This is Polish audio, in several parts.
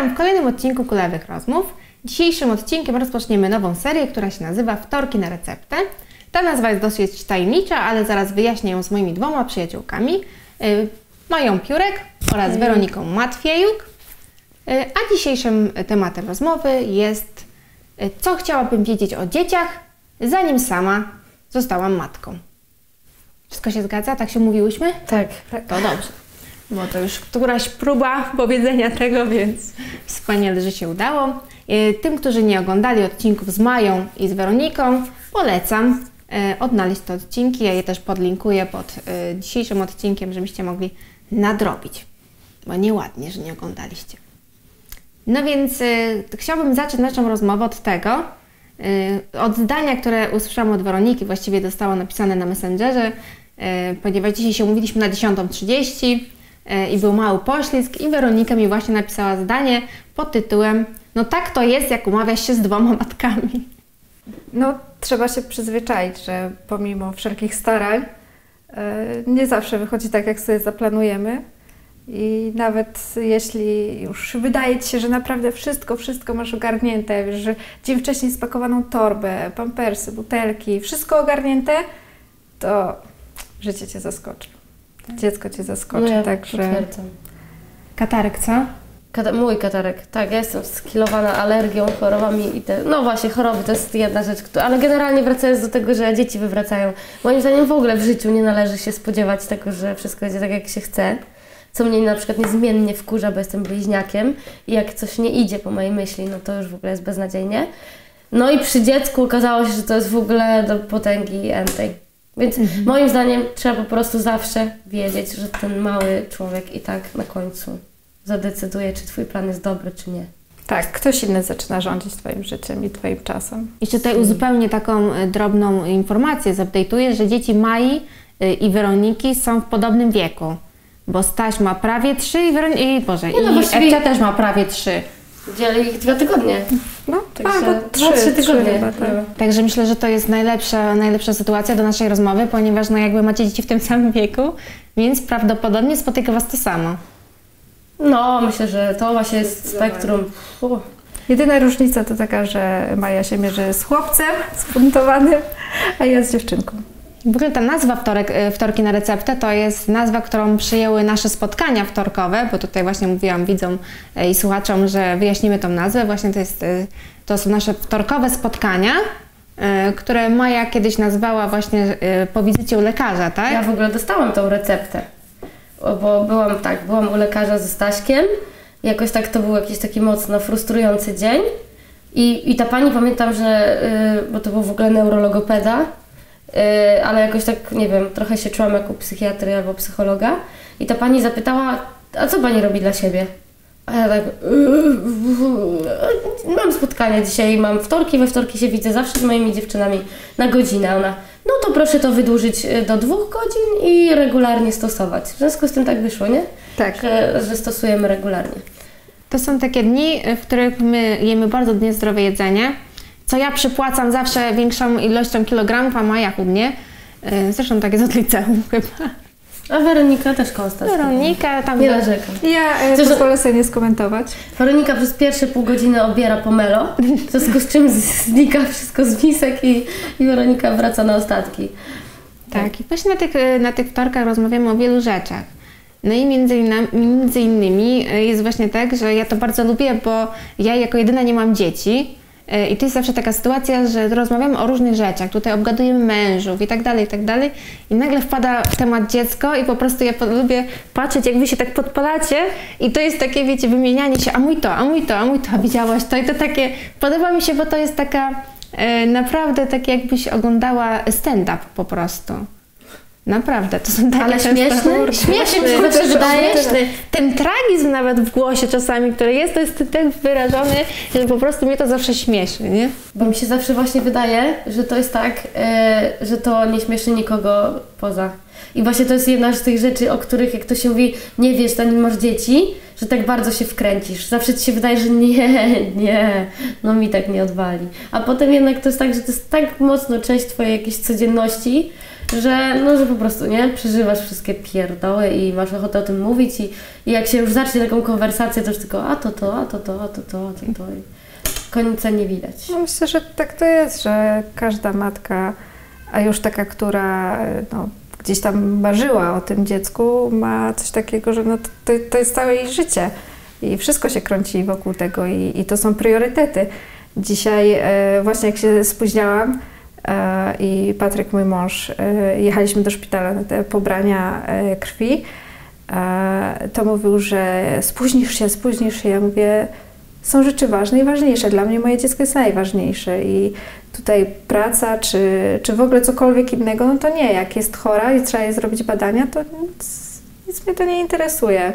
Witam w kolejnym odcinku Kulewych Rozmów. Dzisiejszym odcinkiem rozpoczniemy nową serię, która się nazywa Wtorki na receptę. Ta nazwa jest dosyć tajemnicza, ale zaraz wyjaśnię ją z moimi dwoma przyjaciółkami. y, Mają Piórek oraz Weroniką Matwiejuk. Y, A dzisiejszym tematem rozmowy jest y, co chciałabym wiedzieć o dzieciach, zanim sama zostałam matką. Wszystko się zgadza? Tak się mówiłyśmy? Tak. To dobrze. Bo to już któraś próba powiedzenia tego, więc wspaniale, że się udało. E, Tym, którzy nie oglądali odcinków z Mają i z Weroniką, polecam e, odnaleźć te odcinki. Ja je też podlinkuję pod e, dzisiejszym odcinkiem, żebyście mogli nadrobić. Bo nieładnie, że nie oglądaliście. No więc chciałabym zacząć naszą rozmowę od tego, od zdania, które usłyszałam od Weroniki, właściwie dostałam napisane na Messengerze, ponieważ dzisiaj się umówiliśmy na 10.30 y, i był mały poślizg i Weronika mi właśnie napisała zdanie pod tytułem No tak to jest, jak umawiasz się z dwoma matkami. No, trzeba się przyzwyczaić, że pomimo wszelkich starań e, nie zawsze wychodzi tak, jak sobie zaplanujemy. I nawet jeśli już wydaje Ci się, że naprawdę wszystko, wszystko masz ogarnięte, wiesz, że dzień wcześniej spakowaną torbę, pampersy, butelki, wszystko ogarnięte, to życie Cię zaskoczy. Dziecko Cię zaskoczy, No ja także... potwierdzam. Katarek, co? Kata- mój katarek, tak, ja jestem skilowana alergią, chorobami i te, no właśnie, choroby to jest jedna rzecz, ale generalnie wracając do tego, że dzieci wywracają, moim zdaniem w ogóle w życiu nie należy się spodziewać tego, że wszystko będzie tak, jak się chce, co mnie na przykład niezmiennie wkurza, bo jestem bliźniakiem i jak coś nie idzie po mojej myśli, no to już w ogóle jest beznadziejnie. No i przy dziecku okazało się, że to jest w ogóle do potęgi entej. Więc moim zdaniem trzeba po prostu zawsze wiedzieć, że ten mały człowiek i tak na końcu zadecyduje, czy twój plan jest dobry, czy nie. Tak, ktoś inny zaczyna rządzić Twoim życiem i Twoim czasem. Jeszcze tutaj uzupełnię taką y, drobną informację, zupdate'uję, że dzieci Mai y, i Weroniki są w podobnym wieku. Bo Staś ma prawie trzy i, Weron- i, Boże, no i Ewcia też ma prawie trzy. Dzielę ich dwa tygodnie. No, Także trzy, trzy tygodnie. chyba, tak. Także myślę, że to jest najlepsza, najlepsza sytuacja do naszej rozmowy, ponieważ no jakby macie dzieci w tym samym wieku, więc prawdopodobnie spotyka Was to samo. No, myślę, że to właśnie jest spektrum. U, Jedyna różnica to taka, że Maja się mierzy z chłopcem spuntowanym, a ja z dziewczynką. W ogóle ta nazwa wtorek, y, Wtorki na receptę to jest nazwa, którą przyjęły nasze spotkania wtorkowe, bo tutaj właśnie mówiłam widzom y, i słuchaczom, że wyjaśnimy tą nazwę. Właśnie to, jest, y, to są nasze wtorkowe spotkania, które Maja kiedyś nazwała właśnie po wizycie u lekarza, tak? Ja w ogóle dostałam tą receptę, bo byłam tak, byłam u lekarza ze Staśkiem. Jakoś tak to był jakiś taki mocno frustrujący dzień. I, i ta pani pamiętam, że, bo to był w ogóle neurologopeda, ale jakoś tak, nie wiem, trochę się czułam jako psychiatry albo psychologa. I ta pani zapytała, a co pani robi dla siebie? A ja tak, "Yy, mam spotkania dzisiaj, mam wtorki, we wtorki się widzę zawsze z moimi dziewczynami na godzinę. Ona, no to proszę to wydłużyć y, do dwóch godzin i regularnie stosować. W związku z tym tak wyszło, nie? Tak. Że, że stosujemy regularnie. To są takie dni, y, w których my jemy bardzo niezdrowe jedzenie, co ja przypłacam zawsze większą ilością kilogramów, a Maja chudnie. Y, Zresztą tak jest od liceum chyba. A Weronika też konstant. Weronika tam... Nie narzekam. Ja e, Chociaż- pozwolę sobie nie skomentować. Weronika przez pierwsze pół godziny obiera pomelo, w związku z czym znika wszystko z misek i, i Weronika wraca na ostatki. Tak, i właśnie na tych, y, na tych wtorkach rozmawiamy o wielu rzeczach. No i między, inna, między innymi jest właśnie tak, że ja to bardzo lubię, bo ja jako jedyna nie mam dzieci i to jest zawsze taka sytuacja, że rozmawiamy o różnych rzeczach, tutaj obgadujemy mężów i tak dalej, i tak dalej. I nagle wpada w temat dziecko i po prostu ja lubię patrzeć, jak wy się tak podpalacie. I to jest takie, wiecie, wymienianie się, a mój to, a mój to, a mój to, widziałaś to? I to takie, podoba mi się, bo to jest taka e, naprawdę tak jakbyś oglądała stand-up po prostu. Naprawdę, to są takie Ale? Śmieszny, Śmieszny, zawsze śmieszny. wydaje ten, tragizm nawet w głosie czasami, który jest, to jest tak wyrażony, że po prostu mnie to zawsze śmieszy, nie? Bo mi się zawsze właśnie wydaje, że to jest tak, e, że to nie śmieszy nikogo poza. I właśnie to jest jedna z tych rzeczy, o których jak to się mówi, nie wiesz, zanim masz dzieci, że tak bardzo się wkręcisz. Zawsze ci się wydaje, że nie, nie, no mi tak nie odwali. A potem jednak to jest tak, że to jest tak mocno część twojej jakiejś codzienności, że no, że po prostu, nie, przeżywasz wszystkie pierdoły i masz ochotę o tym mówić i, i jak się już zacznie taką konwersację, to już tylko a to to, a to to, a to to, a to to i końca nie widać. No myślę, że tak to jest, że każda matka, a już taka, która no, gdzieś tam marzyła o tym dziecku, ma coś takiego, że no, to, to jest całe jej życie i wszystko się kręci wokół tego i, i to są priorytety. Dzisiaj e, właśnie jak się spóźniałam i Patryk, mój mąż, e, jechaliśmy do szpitala na te pobrania e, krwi, e, to mówił, że spóźnisz się, spóźnisz się. Ja mówię, są rzeczy ważne i ważniejsze. Dla mnie moje dziecko jest najważniejsze i tutaj praca, czy, czy w ogóle cokolwiek innego, no to nie. Jak jest chora i trzeba jej zrobić badania, to nic, nic mnie to nie interesuje.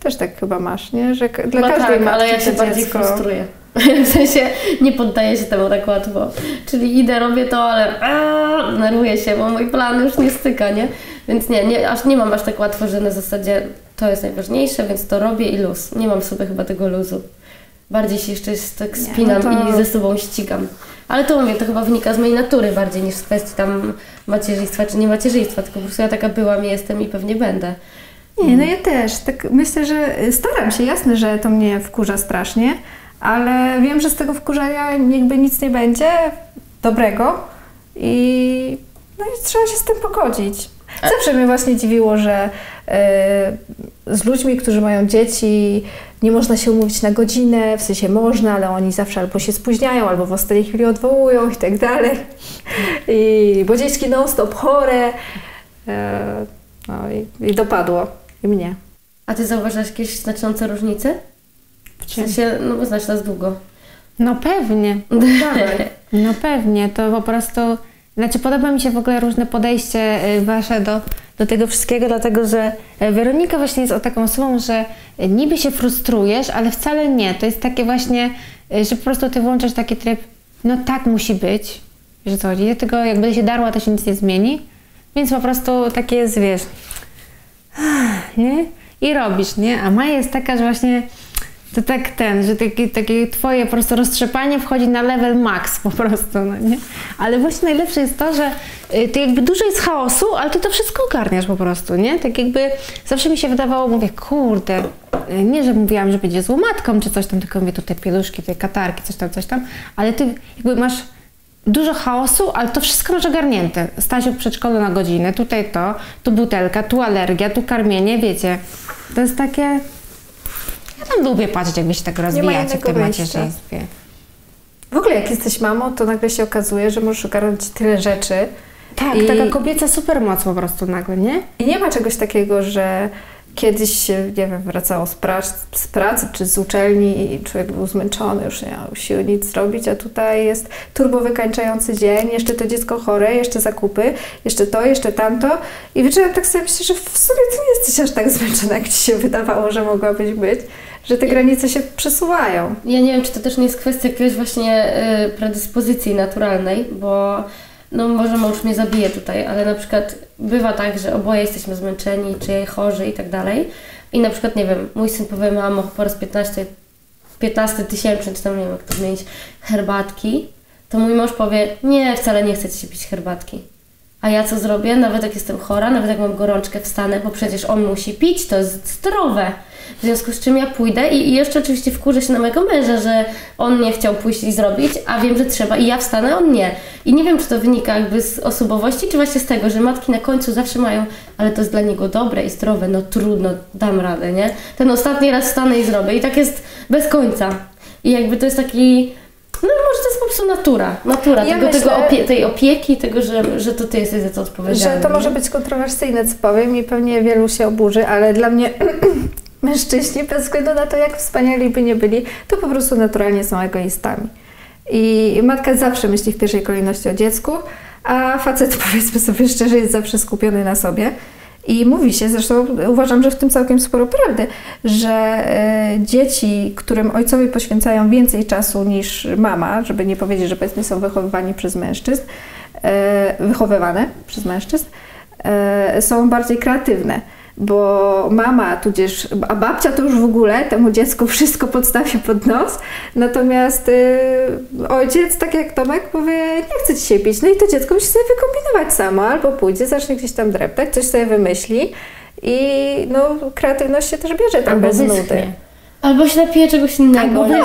Też tak chyba masz, nie? Że dla Chyba każdej tak, matki ale ja się bardziej dziecko... frustruję. W sensie nie poddaję się temu tak łatwo. Czyli idę, robię to, ale aaa, nerwuję się, bo mój plan już nie styka, nie? Więc nie, nie, aż nie mam aż tak łatwo, że na zasadzie to jest najważniejsze, więc to robię i luz. Nie mam sobie chyba tego luzu. Bardziej się jeszcze tak spinam no to- i ze sobą ścigam. Ale to mówię, to chyba wynika z mojej natury bardziej niż z kwestii tam macierzyństwa czy nie macierzyństwa, tylko po prostu ja taka byłam, jestem i pewnie będę. Nie, no ja też. Tak myślę, że staram się. Jasne, że to mnie wkurza strasznie, ale wiem, że z tego wkurzania jakby nic nie będzie dobrego i, no i trzeba się z tym pogodzić. Zawsze mnie właśnie dziwiło, że e, z ludźmi, którzy mają dzieci, nie można się umówić na godzinę, w sensie można, ale oni zawsze albo się spóźniają, albo w ostatniej chwili odwołują i tak dalej. I, bo dzieci non-stop chore. E, no i, i dopadło. I mnie. A ty zauważasz jakieś znaczące różnice? W sensie, no bo znasz nas długo. No pewnie. No pewnie, to po prostu. Znaczy, podoba mi się w ogóle różne podejście y, wasze do, do tego wszystkiego, dlatego że y, Weronika właśnie jest o taką osobą, że niby się frustrujesz, ale wcale nie. To jest takie właśnie, y, że po prostu ty włączasz taki tryb, no tak musi być, że co chodzi, tego jak będę się darła, to się nic nie zmieni, więc po prostu takie jest, wiesz, nie? I robisz, nie? A Maja jest taka, że właśnie to tak ten, że takie, takie twoje po prostu roztrzepanie wchodzi na level max po prostu, no nie? Ale właśnie najlepsze jest to, że y, to jakby dużo jest chaosu, ale ty to wszystko ogarniasz po prostu, nie? Tak jakby zawsze mi się wydawało, mówię, kurde, nie, że mówiłam, że będzie złą matką czy coś tam, tylko mówię, tu te pieluszki, te katarki, coś tam, coś tam, ale ty jakby masz dużo chaosu, ale to wszystko masz ogarnięte. Stasiu w przedszkolu na godzinę, tutaj to, tu butelka, tu alergia, tu karmienie, wiecie. To jest takie... Ja tam lubię patrzeć, jak wy się tak rozwijacie w tym macierzyństwie. W ogóle jak jesteś mamą, to nagle się okazuje, że możesz ogarnąć tyle rzeczy. Tak, I- taka kobieca supermoc po prostu nagle, nie? I nie ma czegoś takiego, że kiedyś się, nie wiem, wracało z, prac, z pracy czy z uczelni i człowiek był zmęczony, już nie miał siły nic zrobić, a tutaj jest turbo wykańczający dzień, jeszcze to dziecko chore, jeszcze zakupy, jeszcze to, jeszcze tamto. I wieczorem tak sobie myślę, że w sumie ty nie jesteś aż tak zmęczona, jak ci się wydawało, że mogłabyś być, że te granice się przesuwają. Ja nie wiem, czy to też nie jest kwestia jakiegoś właśnie y, predyspozycji naturalnej, bo no może mąż mnie zabije tutaj, ale na przykład bywa tak, że oboje jesteśmy zmęczeni, czy chorzy i tak dalej. I na przykład, nie wiem, mój syn powie, mamo, po raz 15, 15 tysięczny, czy tam nie wiem, jak to zmienić, herbatki, to mój mąż powie, nie, wcale nie chcę ci pić herbatki. A ja co zrobię? Nawet jak jestem chora, nawet jak mam gorączkę, wstanę, bo przecież on musi pić, to jest zdrowe. W związku z czym ja pójdę i, jeszcze oczywiście wkurzę się na mojego męża, że on nie chciał pójść i zrobić, a wiem, że trzeba i ja wstanę, on nie. I nie wiem, czy to wynika jakby z osobowości, czy właśnie z tego, że matki na końcu zawsze mają, ale to jest dla niego dobre i zdrowe, no trudno, dam radę, nie? Ten ostatni raz wstanę i zrobię i tak jest bez końca. I jakby to jest taki... No może to jest po prostu natura, natura Ja tego, myślę- tego opie- tej opieki, tego, że, że to ty jesteś za to odpowiedzialny. Że to może być kontrowersyjne, co powiem i pewnie wielu się oburzy, ale dla mnie mężczyźni, bez względu na to, jak wspaniali by nie byli, to po prostu naturalnie są egoistami. I matka zawsze myśli w pierwszej kolejności o dziecku, a facet, powiedzmy sobie szczerze, jest zawsze skupiony na sobie. I mówi się, zresztą uważam, że w tym całkiem sporo prawdy, że e, dzieci, którym ojcowie poświęcają więcej czasu niż mama, żeby nie powiedzieć, że powiedzmy są wychowywani przez mężczyzn, e, wychowywane przez mężczyzn, e, są bardziej kreatywne. Bo mama, tudzież, a babcia to już w ogóle temu dziecku wszystko podstawi pod nos, natomiast y, ojciec, tak jak Tomek, powie, nie chcę dzisiaj pić, no i to dziecko musi sobie wykombinować samo, albo pójdzie, zacznie gdzieś tam dreptać, coś sobie wymyśli. I no, kreatywność się też bierze tam Albo bez nudy. Albo się napije czegoś innego. Albo no.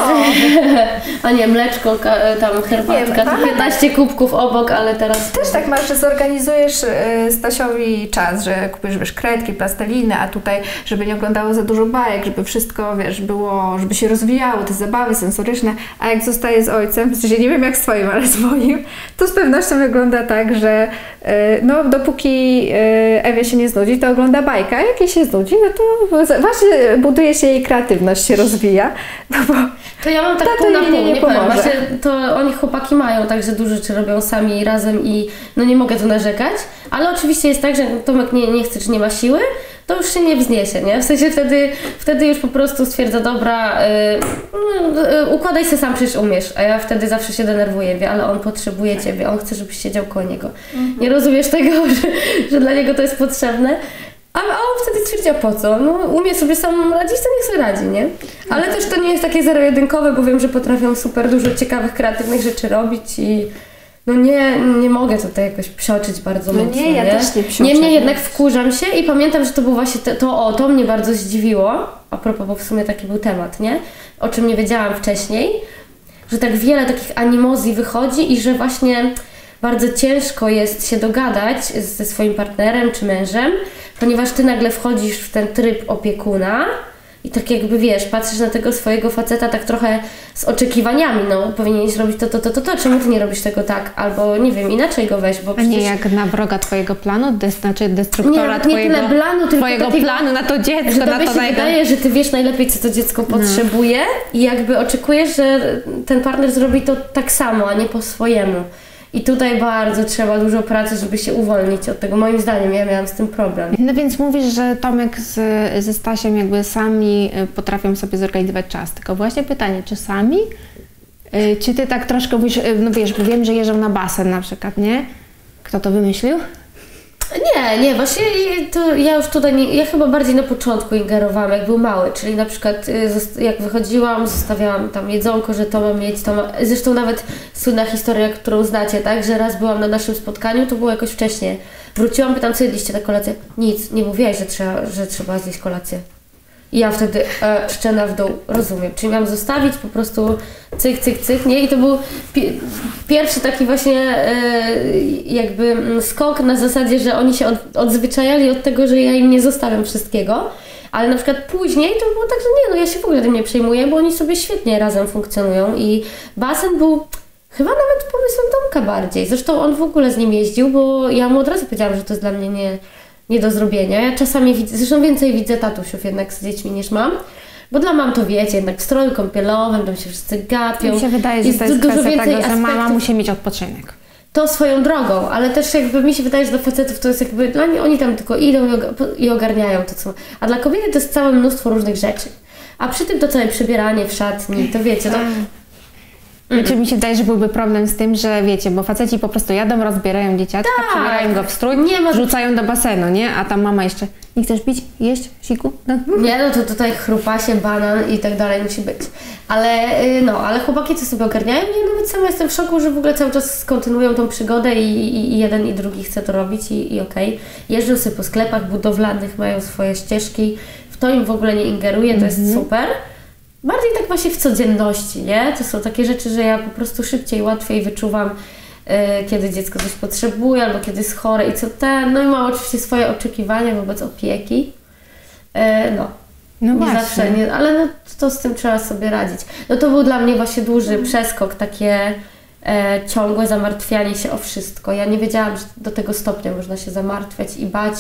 A nie, mleczko, tam herbatka, Nie, to 15 kubków obok, ale teraz... Też tak masz, że zorganizujesz y, Stasiowi czas, że kupisz, wiesz, kredki, plasteliny, a tutaj, żeby nie oglądało za dużo bajek, żeby wszystko, wiesz, było, żeby się rozwijało, te zabawy sensoryczne, a jak zostaje z ojcem, w sensie nie wiem jak z twoim, ale z moim, to z pewnością wygląda tak, że y, no dopóki y, Ewie się nie znudzi, to ogląda bajka, a jak jej się znudzi, no to właśnie buduje się jej kreatywność, się rozwija, no bo To ja mam tak pół na pół, nie nie, powiem. Właśnie to oni chłopaki mają tak, że dużo rzeczy robią sami razem i no nie mogę tu narzekać, ale oczywiście jest tak, że Tomek nie, nie chce czy nie ma siły, to już się nie wzniesie, nie? W sensie wtedy, wtedy już po prostu stwierdza, dobra, y, y, układaj się sam, przecież umiesz, a ja wtedy zawsze się denerwuję, wie, ale on potrzebuje Ciebie, on chce, żebyś siedział koło niego. Nie rozumiesz tego, że, że dla niego to jest potrzebne, a, a on wtedy stwierdził, po co? No, umie sobie sam radzić, to niech sobie radzi, nie? Ale też to nie jest takie zero-jedynkowe, bo wiem, że potrafią super dużo ciekawych, kreatywnych rzeczy robić i no nie, nie mogę tutaj jakoś psioczyć bardzo No mocno, nie, ja też nie psioczę, Niemniej nie. jednak wkurzam się i pamiętam, że to było właśnie to, to, o, to mnie bardzo zdziwiło, a propos, bo w sumie taki był temat, nie? O czym nie wiedziałam wcześniej, że tak wiele takich animozji wychodzi i że właśnie bardzo ciężko jest się dogadać ze swoim partnerem czy mężem, ponieważ ty nagle wchodzisz w ten tryb opiekuna i tak jakby wiesz, patrzysz na tego swojego faceta tak trochę z oczekiwaniami, no powinieneś robić to, to, to, to, to, czemu ty nie robisz tego tak? Albo nie wiem, inaczej go weź, bo A przecież... nie jak na wroga twojego planu, des, znaczy destruktora nie twojego, tyle planu, tylko twojego takiego- planu na to dziecko, że na to się wydaje, że ty wiesz najlepiej, co to dziecko potrzebuje i jakby oczekujesz, że ten partner zrobi to tak samo, a nie po swojemu. I tutaj bardzo trzeba dużo pracy, żeby się uwolnić od tego. Moim zdaniem ja miałam z tym problem. No więc mówisz, że Tomek z, ze Stasiem jakby sami y, potrafią sobie zorganizować czas. Tylko właśnie pytanie, czy sami? Y, Czy ty tak troszkę mówisz, y, no wiesz, bo wiem, że jeżdżą na basen na przykład, nie? Kto to wymyślił? Nie, nie, właśnie to ja już tutaj, nie, ja chyba bardziej na początku ingerowałam, jak był mały, czyli na przykład y, jak wychodziłam, zostawiałam tam jedzonko, że to mam mieć, to ma... Zresztą nawet słynna historia, którą znacie, tak, że raz byłam na naszym spotkaniu, to było jakoś wcześniej. Wróciłam, pytam, co jedliście na kolację? Nic, nie mówiłaś, że trzeba, że trzeba zjeść kolację. I ja wtedy e, szczena w dół, rozumiem. Czyli miałam zostawić po prostu cyk, cyk, cyk, nie? I to był pi- pierwszy taki właśnie e, jakby mm, skok na zasadzie, że oni się od, odzwyczajali od tego, że ja im nie zostawiam wszystkiego. Ale na przykład później to było tak, że nie, no ja się w ogóle tym nie przejmuję, bo oni sobie świetnie razem funkcjonują i basen był chyba nawet pomysłem Tomka bardziej. Zresztą on w ogóle z nim jeździł, bo ja mu od razu powiedziałam, że to jest dla mnie nie, nie do zrobienia. Ja czasami widzę, zresztą więcej widzę tatusiów jednak z dziećmi niż mam. Bo dla mam to wiecie, jednak w stroju kąpielowym, tam się wszyscy gapią. Mi się wydaje, że Jest to jest du- dużo więcej tego, że mama musi mieć odpoczynek. To swoją drogą, ale też jakby mi się wydaje, że dla facetów to jest jakby, dla nich oni tam tylko idą i ogarniają to, co... A dla kobiety to jest całe mnóstwo różnych rzeczy. A przy tym to całe przebieranie w szatni, to wiecie, no... Znaczy mi się wydaje, że byłby problem z tym, że wiecie, bo faceci po prostu jadą, rozbierają dzieciaczka, Tak. przebierają go w strój, Nie ma- rzucają do basenu, nie? A tam mama jeszcze, nie chcesz pić, jeść, siku? No. Nie, no to tutaj chrupasie, banan i tak dalej musi być. Ale y, no, ale chłopaki co sobie ogarniają, ja nawet sama jestem w szoku, że w ogóle cały czas kontynuują tą przygodę i, i, i jeden i drugi chce to robić i, i okej. Jeżdżą sobie po sklepach budowlanych, mają swoje ścieżki, w to im w ogóle nie ingeruje, to jest super. Bardziej tak właśnie w codzienności, nie? To są takie rzeczy, że ja po prostu szybciej, łatwiej wyczuwam, y, kiedy dziecko coś potrzebuje albo kiedy jest chore i co ten. No i mam oczywiście swoje oczekiwania wobec opieki. Y, no, No nie właśnie. zawsze, nie, ale no, to z tym trzeba sobie radzić. No to był dla mnie właśnie duży przeskok, takie e, ciągłe zamartwianie się o wszystko. Ja nie wiedziałam, że do tego stopnia można się zamartwiać i bać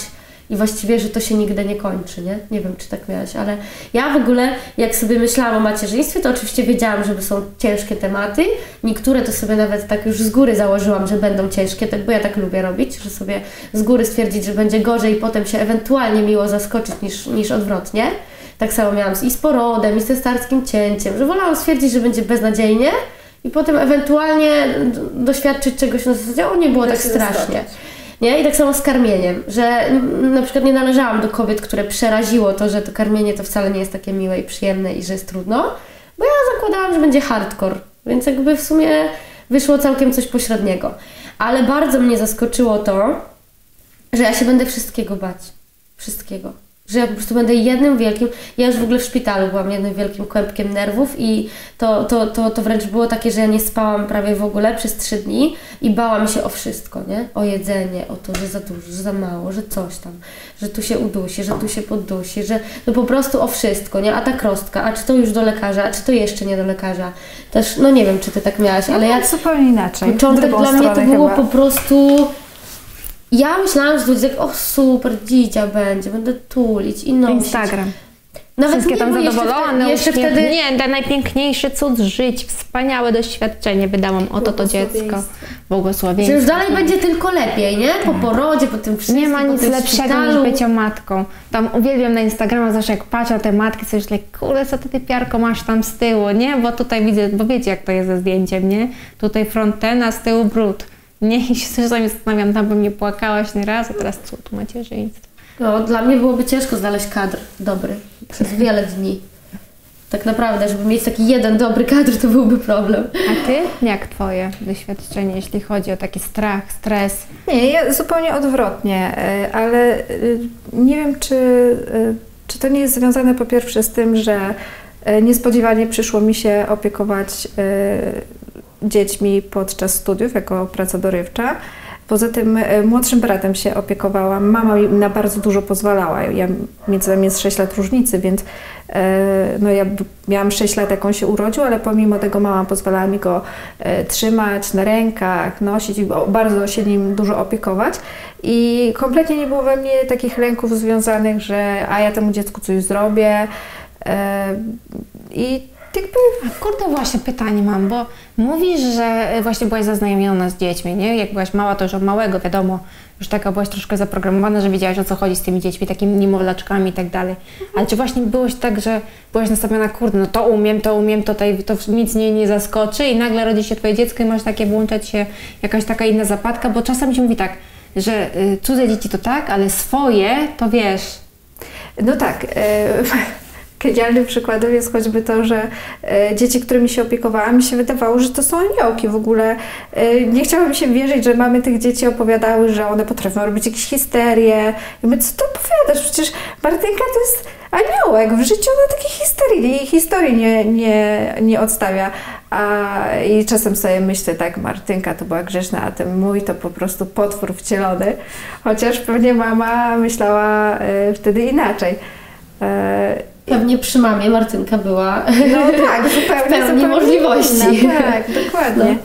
i właściwie, że to się nigdy nie kończy, nie? Nie wiem, czy tak miałaś, ale ja w ogóle, jak sobie myślałam o macierzyństwie, to oczywiście wiedziałam, że są ciężkie tematy. Niektóre to sobie nawet tak już z góry założyłam, że będą ciężkie, tak, bo ja tak lubię robić, że sobie z góry stwierdzić, że będzie gorzej i potem się ewentualnie miło zaskoczyć niż, niż odwrotnie. Tak samo miałam z, i z porodem, i z cestarskim cięciem, że wolałam stwierdzić, że będzie beznadziejnie i potem ewentualnie doświadczyć czegoś na zasadzie, o nie było tak strasznie. Nie? I tak samo z karmieniem, że na przykład nie należałam do kobiet, które przeraziło to, że to karmienie to wcale nie jest takie miłe i przyjemne i że jest trudno, bo ja zakładałam, że będzie hardcore, więc jakby w sumie wyszło całkiem coś pośredniego. Ale bardzo mnie zaskoczyło to, że ja się będę wszystkiego bać. Wszystkiego. Że ja po prostu będę jednym wielkim. Ja już w ogóle w szpitalu byłam jednym wielkim kłębkiem nerwów i to, to, to, to wręcz było takie, że ja nie spałam prawie w ogóle przez trzy dni i bałam się o wszystko, nie? O jedzenie, o to, że za dużo, że za mało, że coś tam, że tu się udusi, że tu się poddusi, że no po prostu o wszystko, nie? A ta krostka, a czy to już do lekarza, a czy to jeszcze nie do lekarza. Też, no nie wiem, czy ty tak miałaś, ale ja zupełnie inaczej. Początek dla mnie to było chyba. po prostu. Ja myślałam, że to będzie tak, o super, dzidzia będzie, będę tulić i nosić. Instagram. Nawet Wszystkie nie, tam zadowolone, Jeszcze wtedy, jeszcze wtedy uśmiechnięte, najpiękniejszy cud żyć, wspaniałe doświadczenie wydałam oto to dziecko. że Błogosławieństwo. już dalej będzie tylko lepiej, nie? Po porodzie, po tym wszystkim, Nie ma nic lepszego szpitalu. niż bycie matką. Tam uwielbiam na Instagrama zawsze jak patrzę na te matki, coś myślę, kurde, co ty, ty piarko masz tam z tyłu, nie? Bo tutaj widzę, bo wiecie jak to jest ze zdjęciem, nie? Tutaj frontena, z tyłu brud. Nie, i się czasami zastanawiam, tam bym nie płakałaś nie raz, a teraz cud macierzyństwa. No, dla mnie byłoby ciężko znaleźć kadr dobry przez wiele dni. Tak naprawdę, żeby mieć taki jeden dobry kadr, to byłby problem. A ty? Jak twoje doświadczenie, jeśli chodzi o taki strach, stres? Nie, ja zupełnie odwrotnie, y, ale y, nie wiem, czy, y, czy to nie jest związane po pierwsze z tym, że niespodziewanie przyszło mi się opiekować dziećmi podczas studiów jako praca dorywcza. Poza tym y, młodszym bratem się opiekowałam. Mama mi na bardzo dużo pozwalała. Ja, między nami jest 6 lat różnicy, więc e, no ja miałam 6 lat, jak on się urodził, ale pomimo tego mama pozwalała mi go e, trzymać na rękach, nosić bardzo się nim dużo opiekować. I kompletnie nie było we mnie takich lęków związanych, że a ja temu dziecku coś zrobię. E, I jakby kurde, właśnie pytanie mam, bo mówisz, że właśnie byłaś zaznajomiona z dziećmi, nie? Jak byłaś mała, to już od małego, wiadomo, już taka byłaś troszkę zaprogramowana, że wiedziałaś o co chodzi z tymi dziećmi, takimi niemowlaczkami i tak dalej. Ale czy właśnie byłoś tak, że byłaś nastawiona, kurde, no to umiem, to umiem, to, tutaj, to nic mnie nie zaskoczy i nagle rodzi się twoje dziecko i masz takie włączać się jakaś taka inna zapadka, bo czasami się mówi tak, że y, cudze dzieci to tak, ale swoje to wiesz, No tak. E, genialnym przykładem jest choćby to, że e, dzieci, którymi się opiekowałam, mi się wydawało, że to są aniołki w ogóle. E, nie chciałabym się wierzyć, że mamy tych dzieci opowiadały, że one potrafią robić jakieś histerie. I my, co ty opowiadasz? Przecież Martynka to jest aniołek. W życiu ona takiej histerii, historii nie, nie, nie odstawia. A, I czasem sobie myślę, tak, Martynka to była grzeczna, a ten mój to po prostu potwór wcielony. Chociaż pewnie mama myślała e, wtedy inaczej. E, Pewnie przy mamie Martynka była. no tak, zupełnie. W pełni zupełnie możliwości. inna, Tak, dokładnie. No.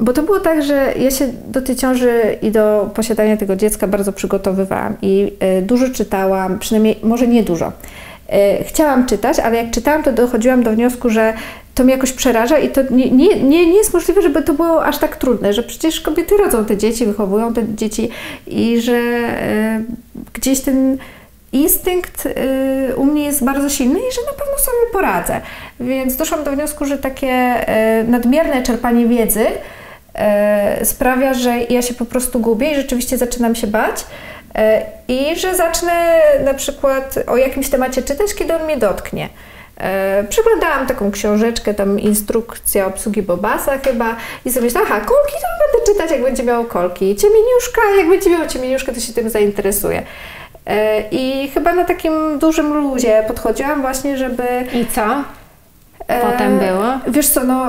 Bo to było tak, że ja się do tej ciąży i do posiadania tego dziecka bardzo przygotowywałam i e, dużo czytałam, przynajmniej może nie dużo. E, chciałam czytać, ale jak czytałam, to dochodziłam do wniosku, że to mnie jakoś przeraża i to nie, nie, nie, nie jest możliwe, żeby to było aż tak trudne, że przecież kobiety rodzą te dzieci, wychowują te dzieci i że e, gdzieś ten instynkt y, u mnie jest bardzo silny i że na pewno sobie poradzę. Więc doszłam do wniosku, że takie y, nadmierne czerpanie wiedzy y, sprawia, że ja się po prostu gubię i rzeczywiście zaczynam się bać. I że zacznę na przykład o jakimś temacie czytać, kiedy on mnie dotknie. Przeglądałam taką książeczkę, tam instrukcja obsługi Bobasa chyba i sobie myślałam, aha, kolki to będę czytać, jak będzie miało kolki. Ciemieniuszka, jak będzie miało ciemieniuszkę, to się tym zainteresuję. E, I chyba na takim dużym luzie podchodziłam właśnie, żeby... i co? E, Potem było? Wiesz co, no...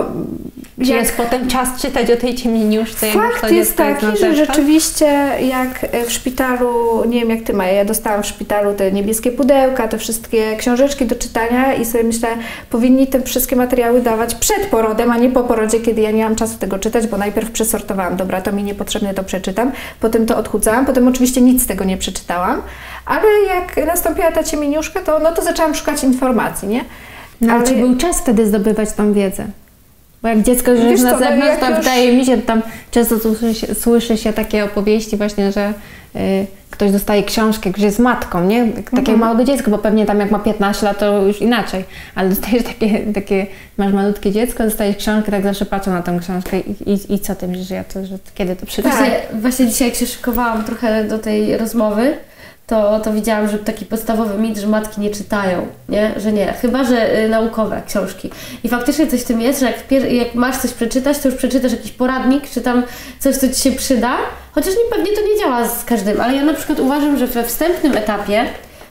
Czy jak- jest potem czas czytać o tej już Fakt jest taki, że rzeczywiście jak w szpitalu, nie wiem jak Ty Maja, ja dostałam w szpitalu te niebieskie pudełka, te wszystkie książeczki do czytania i sobie myślę, powinni te wszystkie materiały dawać przed porodem, a nie po porodzie, kiedy ja nie mam czasu tego czytać, bo najpierw przesortowałam, dobra, to mi niepotrzebne, to przeczytam, potem to odchudzałam, potem oczywiście nic z tego nie przeczytałam, ale jak nastąpiła ta ciemieniuszka, to, no to zaczęłam szukać informacji, nie? No, ale czy był czas wtedy zdobywać tą wiedzę? Bo jak dziecko żyje na no zewnątrz, to już- wydaje mi się, tam często słyszy się, słyszy się takie opowieści właśnie, że y, ktoś dostaje książkę, już jest matką, nie? Tak jak Mhm. małe dziecko, bo pewnie tam jak ma 15 lat, to już inaczej. Ale dostajesz takie, takie masz malutkie dziecko, dostajesz książkę, tak zawsze patrzą na tą książkę i, i, i co ty myślisz, że ja to, że kiedy to przeczytam? Właśnie, właśnie dzisiaj jak się szykowałam trochę do tej rozmowy, to, to widziałam, że taki podstawowy mit, że matki nie czytają, nie? Że nie, chyba, że y, naukowe książki. I faktycznie coś w tym jest, że jak, jak masz coś przeczytać, to już przeczytasz jakiś poradnik, czy tam coś, co Ci się przyda, chociaż nie, pewnie to nie działa z każdym, ale ja na przykład uważam, że we wstępnym etapie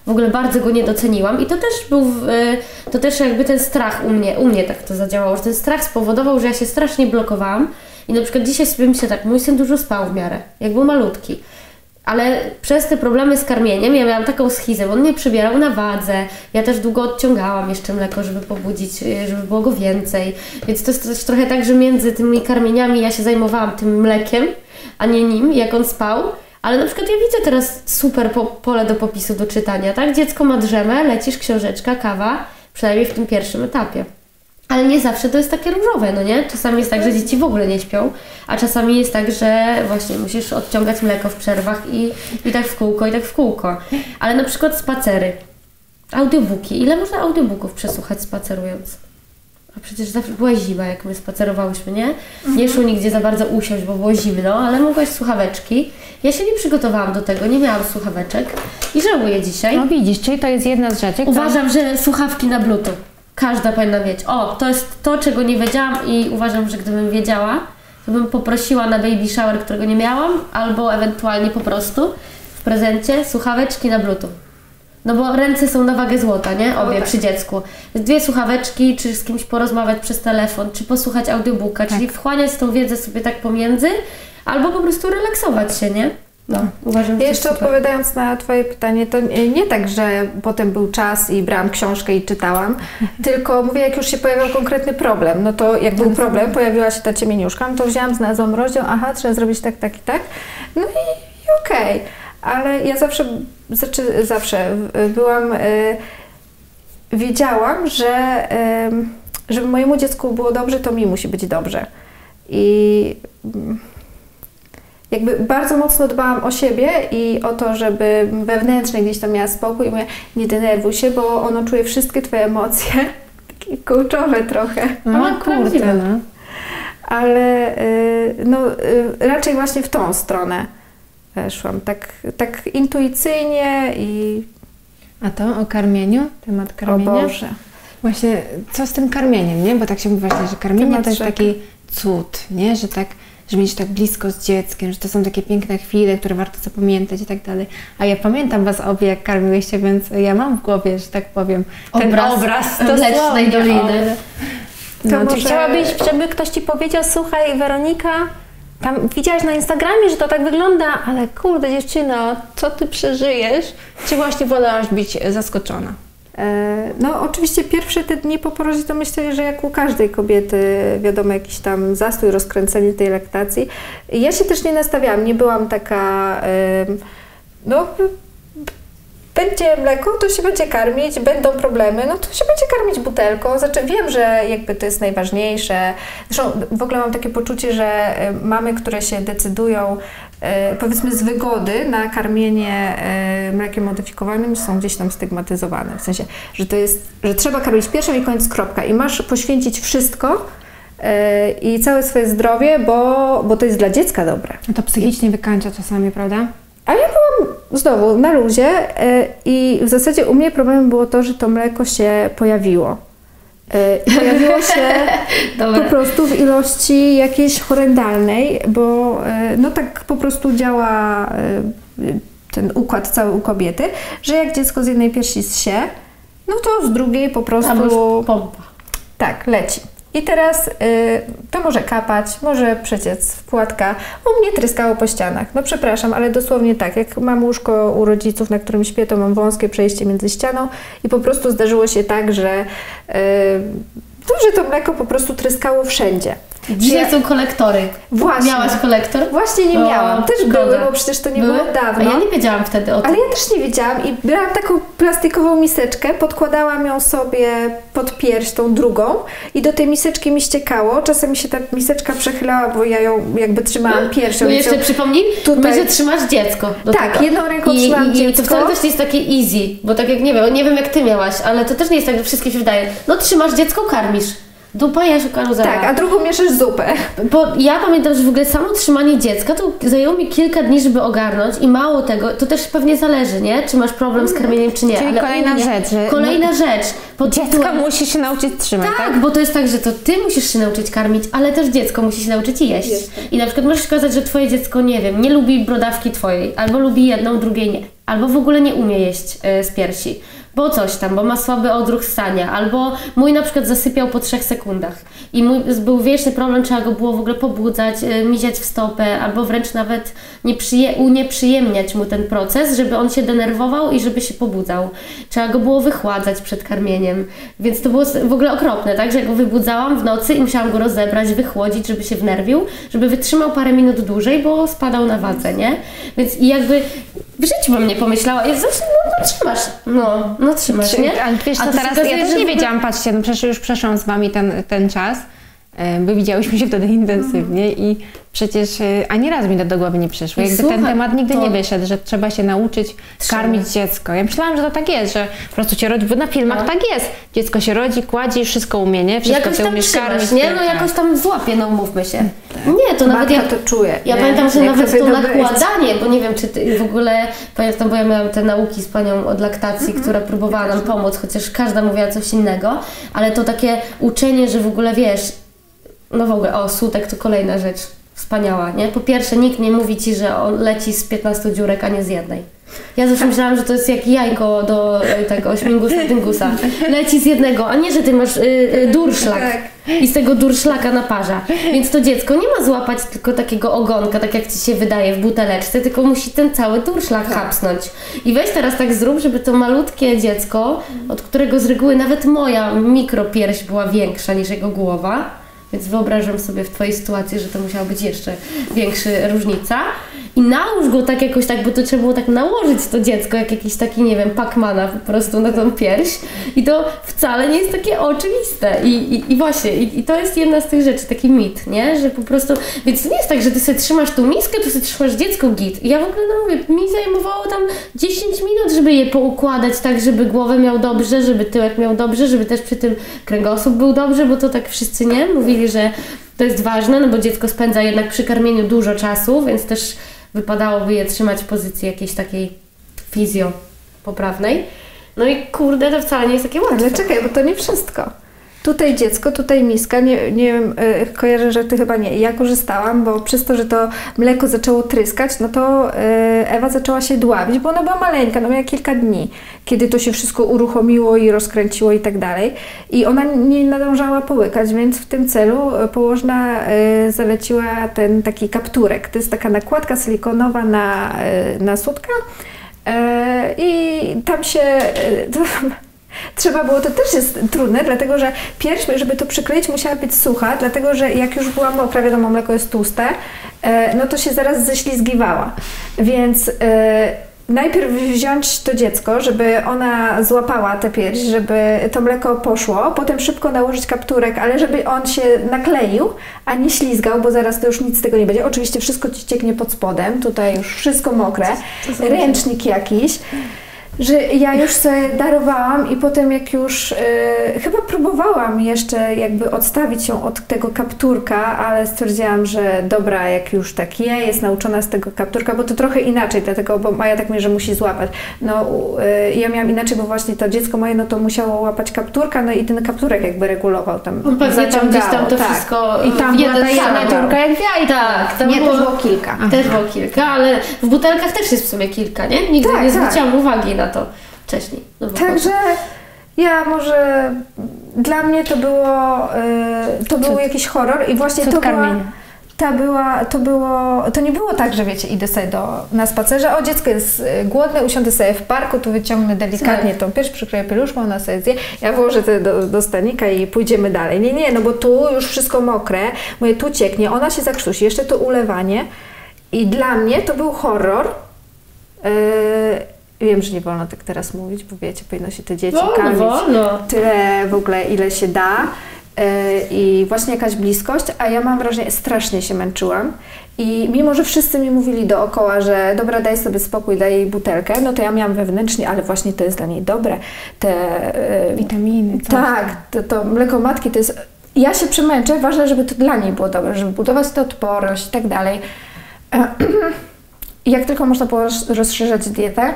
w ogóle bardzo go nie doceniłam i to też był, y, to też jakby ten strach u mnie, u mnie tak to zadziałało, że ten strach spowodował, że ja się strasznie blokowałam i na przykład dzisiaj sobie myślę tak, mój syn dużo spał w miarę, jak był malutki. Ale przez te problemy z karmieniem ja miałam taką schizę, bo on mnie przybierał na wadze. Ja też długo odciągałam jeszcze mleko, żeby pobudzić, y, żeby było go więcej. Więc to jest też trochę tak, że między tymi karmieniami ja się zajmowałam tym mlekiem, a nie nim, jak on spał. Ale na przykład ja widzę teraz super po, pole do popisu do czytania, tak? Dziecko ma drzemę, lecisz, książeczka, kawa, przynajmniej w tym pierwszym etapie. Ale nie zawsze to jest takie różowe, no nie? Czasami jest tak, że dzieci w ogóle nie śpią, a czasami jest tak, że właśnie musisz odciągać mleko w przerwach i, i tak w kółko, i tak w kółko. Ale na przykład spacery, audiobooki. Ile można audiobooków przesłuchać spacerując? A przecież zawsze była zima, jak my spacerowałyśmy, nie? Nie szło nigdzie za bardzo usiąść, bo było zimno, ale mogłaś słuchaweczki. Ja się nie przygotowałam do tego, nie miałam słuchaweczek i żałuję dzisiaj. No widzisz, czyli to jest jedna z rzeczy, która... Uważam, że słuchawki na bluetooth. Każda powinna mieć. O, to jest to, czego nie wiedziałam i uważam, że gdybym wiedziała, to bym poprosiła na baby shower, którego nie miałam, albo ewentualnie po prostu w prezencie słuchaweczki na bluetooth. No bo ręce są na wagę złota, nie? Obie tak. przy dziecku. Dwie słuchaweczki, czy z kimś porozmawiać przez telefon, czy posłuchać audiobooka, czyli wchłaniać tą wiedzę sobie tak pomiędzy, albo po prostu relaksować się, nie? No, uważam, jest Jeszcze super. odpowiadając na Twoje pytanie, to nie nie tak, że potem był czas i brałam książkę i czytałam, tylko mówię, jak już się pojawiał konkretny problem, no to jak był problem, pojawiła się ta ciemieniuszka, no to wzięłam, znalazłam rozdział, aha, trzeba zrobić tak, tak i tak, no i, i okej, ale ja zawsze, znaczy zawsze y, byłam, y, wiedziałam, że y, żeby mojemu dziecku było dobrze, to mi musi być dobrze. I mm, jakby bardzo mocno dbałam o siebie i o to, żeby wewnętrznie gdzieś tam miała spokój i mówię, nie denerwuj się, bo ono czuje wszystkie Twoje emocje, takie coachowe trochę, No, Ale kurde, prawdziwe. no. ale y, no, y, raczej właśnie w tą stronę szłam, tak, tak intuicyjnie i A to o karmieniu? Temat o karmienia? Boże. Właśnie, co z tym karmieniem, nie? Bo tak się mówi właśnie, że karmienie Temat to jest rzeka. taki cud, nie? Że tak, że mieć tak blisko z dzieckiem, że to są takie piękne chwile, które warto zapamiętać i tak dalej. A ja pamiętam Was obie, jak karmiłyście, więc ja mam w głowie, że tak powiem, ten Obraz obraz, Mlecznej dosłownie, Doliny. To No, czy może- chciałabyś, żeby ktoś Ci powiedział, słuchaj Weronika, tam widziałaś na Instagramie, że to tak wygląda, ale kurde dziewczyno, co Ty przeżyjesz? Czy właśnie wolałaś być zaskoczona? E, No, oczywiście pierwsze te dni po porodzie to myślę, że jak u każdej kobiety, wiadomo, jakiś tam zastój, rozkręcenie tej laktacji. Ja się też nie nastawiałam, nie byłam taka, no, będzie mleko, to się będzie karmić, będą problemy, no to się będzie karmić butelką. Znaczy wiem, że jakby to jest najważniejsze. Zresztą w ogóle mam takie poczucie, że mamy, które się decydują powiedzmy z wygody na karmienie e, mlekiem modyfikowanym są gdzieś tam stygmatyzowane. W sensie, że to jest, że trzeba karmić pierwszą i koniec kropka i masz poświęcić wszystko e, i całe swoje zdrowie, bo, bo to jest dla dziecka dobre. No to psychicznie wykańcza czasami, prawda? A ja byłam znowu na luzie e, i w zasadzie u mnie problemem było to, że to mleko się pojawiło. E, i Pojawiło się po prostu w ilości jakiejś horrendalnej, bo e, no tak po prostu działa e, ten układ cały u kobiety, że jak dziecko z jednej piersi zsie, no to z drugiej po prostu pompa. tak, leci. I teraz y, to może kapać, może przeciec w płatka. U mnie tryskało po ścianach. No przepraszam, ale dosłownie tak. Jak mam łóżko u rodziców, na którym śpię, to mam wąskie przejście między ścianą i po prostu zdarzyło się tak, że, y, no, że to mleko po prostu tryskało wszędzie. Dzisiaj są kolektory. Właśnie. Miałaś kolektor? Właśnie nie miałam. Też szkoda. były, bo przecież to nie Były? było dawno. A ja nie wiedziałam wtedy o tym. Ale ja też nie wiedziałam i brałam taką plastikową miseczkę, podkładałam ją sobie pod pierś, tą drugą i do tej miseczki mi ściekało. Czasem mi się ta miseczka przechylała, bo ja ją jakby trzymałam piersią. No jeszcze przypomnij, Tutaj- że trzymasz dziecko. Tak, tego. jedną ręką I, trzymam i, I to dziecko. wcale też nie jest takie easy, bo tak jak nie wiem, nie wiem jak ty miałaś, ale to też nie jest tak, że wszystkim się wydaje. No trzymasz dziecko, karmisz. Dupa, Jasiu, karuzela. Tak, a drugą mieszasz zupę. Bo ja pamiętam, że w ogóle samo trzymanie dziecka to zajęło mi kilka dni, żeby ogarnąć i mało tego, to też pewnie zależy, nie? Czy masz problem z karmieniem, czy nie. Czyli ale kolejna mnie- rzecz, że- Kolejna rzecz. Pod Dziecko tytułem- musi się nauczyć trzymać, tak? tak, bo to jest tak, że to ty musisz się nauczyć karmić, ale też dziecko musi się nauczyć jeść. I na przykład możesz okazać, że twoje dziecko, nie wiem, nie lubi brodawki twojej, albo lubi jedną, drugiej nie, albo w ogóle nie umie jeść e, z piersi. Bo coś tam, bo ma słaby odruch stania, albo mój na przykład zasypiał po trzech sekundach. I mój był wieczny problem, trzeba go było w ogóle pobudzać, e, miziać w stopę, albo wręcz nawet nieprzyje, unieprzyjemniać mu ten proces, żeby on się denerwował i żeby się pobudzał. Trzeba go było wychładzać przed karmieniem, więc to było w ogóle okropne, tak, że go wybudzałam w nocy i musiałam go rozebrać, wychłodzić, żeby się wnerwił, żeby wytrzymał parę minut dłużej, bo spadał na wadze, nie? Więc i jakby w życiu bym nie pomyślała, ja zawsze, no trzymasz, no, no trzymasz, nie? Ale wiesz co, teraz ja też nie wiedziałam, patrzcie, no przecież już przeszłam z Wami ten, ten czas, bo widziałyśmy się wtedy intensywnie i przecież e, ani razu mi to do głowy nie przyszło. Jakby ten słuchaj, temat nigdy to- nie wyszedł, że trzeba się nauczyć karmić dziecko. Ja myślałam, że to tak jest, że po prostu się rodzi, bo na filmach No. tak jest. Dziecko się rodzi, kładzie i wszystko umie, nie? Wszystko Jakoś ty tam umiesz trzymasz, karmić. nie? tak, No tak. jakoś tam złapie, no umówmy się. Nie, to nawet Matka jak... to czuje. Ja nie? pamiętam, że Jak nawet to nakładanie, bo nie wiem, czy ty w ogóle pamiętam, bo ja miałam te nauki z panią od laktacji, Mhm. która próbowała nam pomóc, chociaż każda mówiła coś innego, ale to takie uczenie, że w ogóle wiesz, no w ogóle, o, sutek to kolejna rzecz wspaniała, nie? Po pierwsze, nikt nie mówi ci, że on leci z 15 dziurek, a nie z jednej. Ja zawsze myślałam, że to jest jak jajko do e, tego ośmigungusa dyngusa. Leci z jednego, a nie, że ty masz y, y, durszlak Tak. i z tego durszlaka naparza. Więc to dziecko nie ma złapać tylko takiego ogonka, tak jak ci się wydaje w buteleczce, tylko musi ten cały durszlak hapsnąć. I weź teraz tak zrób, żeby to malutkie dziecko, od którego z reguły nawet moja mikropierś była większa niż jego głowa, więc wyobrażam sobie w Twojej sytuacji, że to musiała być jeszcze większa różnica. I nałóż go tak jakoś tak, bo to trzeba było tak nałożyć to dziecko, jak jakiś taki, nie wiem, Pacmana po prostu na tą pierś. I to wcale nie jest takie oczywiste. I, i, i właśnie, i, i to jest jedna z tych rzeczy, taki mit, nie? Że po prostu, więc nie jest tak, że Ty sobie trzymasz tu miskę, tu sobie trzymasz dziecko git. I ja w ogóle, no mówię, mi zajmowało tam 10 minut, żeby je poukładać tak, żeby głowę miał dobrze, żeby tyłek miał dobrze, żeby też przy tym kręgosłup był dobrze, bo to tak wszyscy, nie? Mówili, że to jest ważne, no bo dziecko spędza jednak przy karmieniu dużo czasu, więc też wypadałoby je trzymać w pozycji jakiejś takiej fizjo poprawnej. No i kurde, to wcale nie jest takie łatwe. Ale czekaj, bo to nie wszystko. Tutaj dziecko, tutaj miska, nie, nie wiem, y, kojarzę, że ty chyba nie. Ja korzystałam, bo przez to, że to mleko zaczęło tryskać, no to y, Ewa zaczęła się dławić, bo ona była maleńka, no miała kilka dni, kiedy to się wszystko uruchomiło i rozkręciło i tak dalej. I ona nie nadążała połykać, więc w tym celu y, położna zaleciła ten taki kapturek. To jest taka nakładka silikonowa na, na sutka i tam się... Trzeba było, to też jest trudne, dlatego że pierś, żeby to przykleić, musiała być sucha, dlatego że jak już była mokra, wiadomo, mleko jest tłuste, e, no to się zaraz ześlizgiwała. Więc e, najpierw wziąć to dziecko, żeby ona złapała tę pierś, żeby to mleko poszło, potem szybko nałożyć kapturek, ale żeby on się nakleił, a nie ślizgał, bo zaraz to już nic z tego nie będzie. Oczywiście wszystko ci cieknie pod spodem, tutaj już wszystko mokre, ręcznik jakiś że ja już sobie darowałam i potem jak już e, chyba próbowałam jeszcze jakby odstawić się od tego kapturka, ale stwierdziłam, że dobra, jak już tak je, jest nauczona z tego kapturka, bo to trochę inaczej, dlatego, bo Maja tak mnie, że musi złapać. No e, ja miałam inaczej, bo właśnie to dziecko moje, no to musiało łapać kapturka, no i ten kapturek jakby regulował tam, No pewnie tam gdzieś tam to tak. wszystko I tam była ta jedna dziurka jak w jajku. Tak, tam Nie, było, też było kilka. Też było kilka, ale w butelkach też jest w sumie kilka, nie? Nigdy Tak, nie tak. zwróciłam uwagi na to wcześniej. No Także ja może dla mnie to było, e, to był jakiś horror i właśnie Cud to była, karmienia. ta była, to było, to nie było tak, że wiecie, idę sobie do, na spacerze, o dziecko jest y, głodne, usiądę sobie w parku, tu wyciągnę delikatnie Tak. tą pierś, przykryję pieluszką, ona sobie zje, ja włożę to do, do stanika i pójdziemy dalej. Nie, nie, no bo tu już wszystko mokre, moje tu cieknie, ona się zakrztusi, jeszcze to ulewanie i dla mnie to był horror. Yy, wiem, że nie wolno tak teraz mówić, bo wiecie, powinno się te dzieci Wolno, karmić wolno. tyle w ogóle, ile się da yy, i właśnie jakaś bliskość, a ja mam wrażenie, strasznie się męczyłam i mimo, że wszyscy mi mówili dookoła, że dobra, daj sobie spokój, daj jej butelkę, no to ja miałam wewnętrznie, ale właśnie to jest dla niej dobre, te yy, Witaminy, coś tak, to, to mleko matki to jest. Ja się przemęczę, ważne, żeby to dla niej było dobre, żeby budować tę odporność i tak dalej. I jak tylko można było roz- rozszerzać dietę,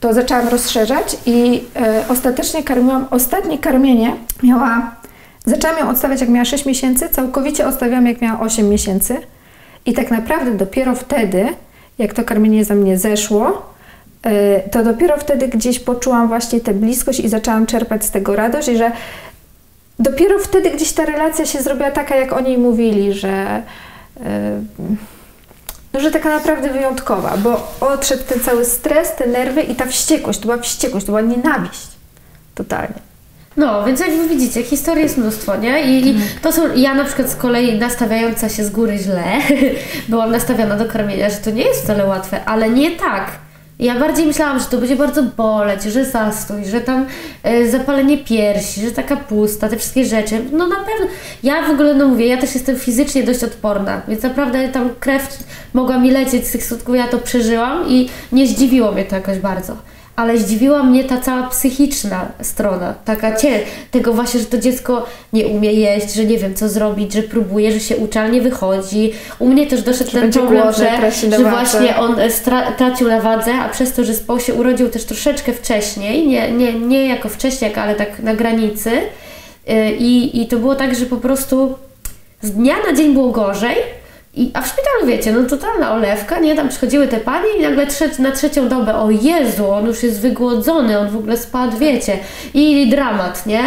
to zaczęłam rozszerzać i e, ostatecznie karmiłam, ostatnie karmienie miała, zaczęłam ją odstawiać jak miała 6 miesięcy, całkowicie odstawiłam jak miała 8 miesięcy. I tak naprawdę dopiero wtedy, jak to karmienie za mnie zeszło, e, to dopiero wtedy gdzieś poczułam właśnie tę bliskość i zaczęłam czerpać z tego radość i że dopiero wtedy gdzieś ta relacja się zrobiła taka, jak o niej mówili, że, yy, no, że taka naprawdę wyjątkowa, bo odszedł ten cały stres, te nerwy i ta wściekłość, to była wściekłość, to była nienawiść. Totalnie. No, więc jak wy widzicie, historii jest mnóstwo, nie? I, I to są, ja na przykład z kolei nastawiająca się z góry źle, byłam nastawiona do karmienia, że to nie jest wcale łatwe, ale nie tak. Ja bardziej myślałam, że to będzie bardzo boleć, że zastój, że tam e, zapalenie piersi, że taka pusta, te wszystkie rzeczy. No na pewno. Ja w ogóle, no mówię, ja też jestem fizycznie dość odporna, więc naprawdę tam krew mogła mi lecieć z tych skutków, ja to przeżyłam i nie zdziwiło mnie to jakoś bardzo. Ale zdziwiła mnie ta cała psychiczna strona, taka cie, tego właśnie, że to dziecko nie umie jeść, że nie wiem co zrobić, że próbuje, że się uczy, ale nie wychodzi. U mnie też doszedł ten będzie problem, głodny, że, że właśnie on e, tracił na wadze, a przez to, że spał się urodził też troszeczkę wcześniej, nie, nie, nie jako wcześniak, ale tak na granicy. Yy, I, I to było tak, że po prostu z dnia na dzień było gorzej. I, a w szpitalu wiecie, no totalna olewka, nie? Tam przychodziły te panie i nagle trze- na trzecią dobę, o Jezu, on już jest wygłodzony, on w ogóle spadł, wiecie. I dramat, nie?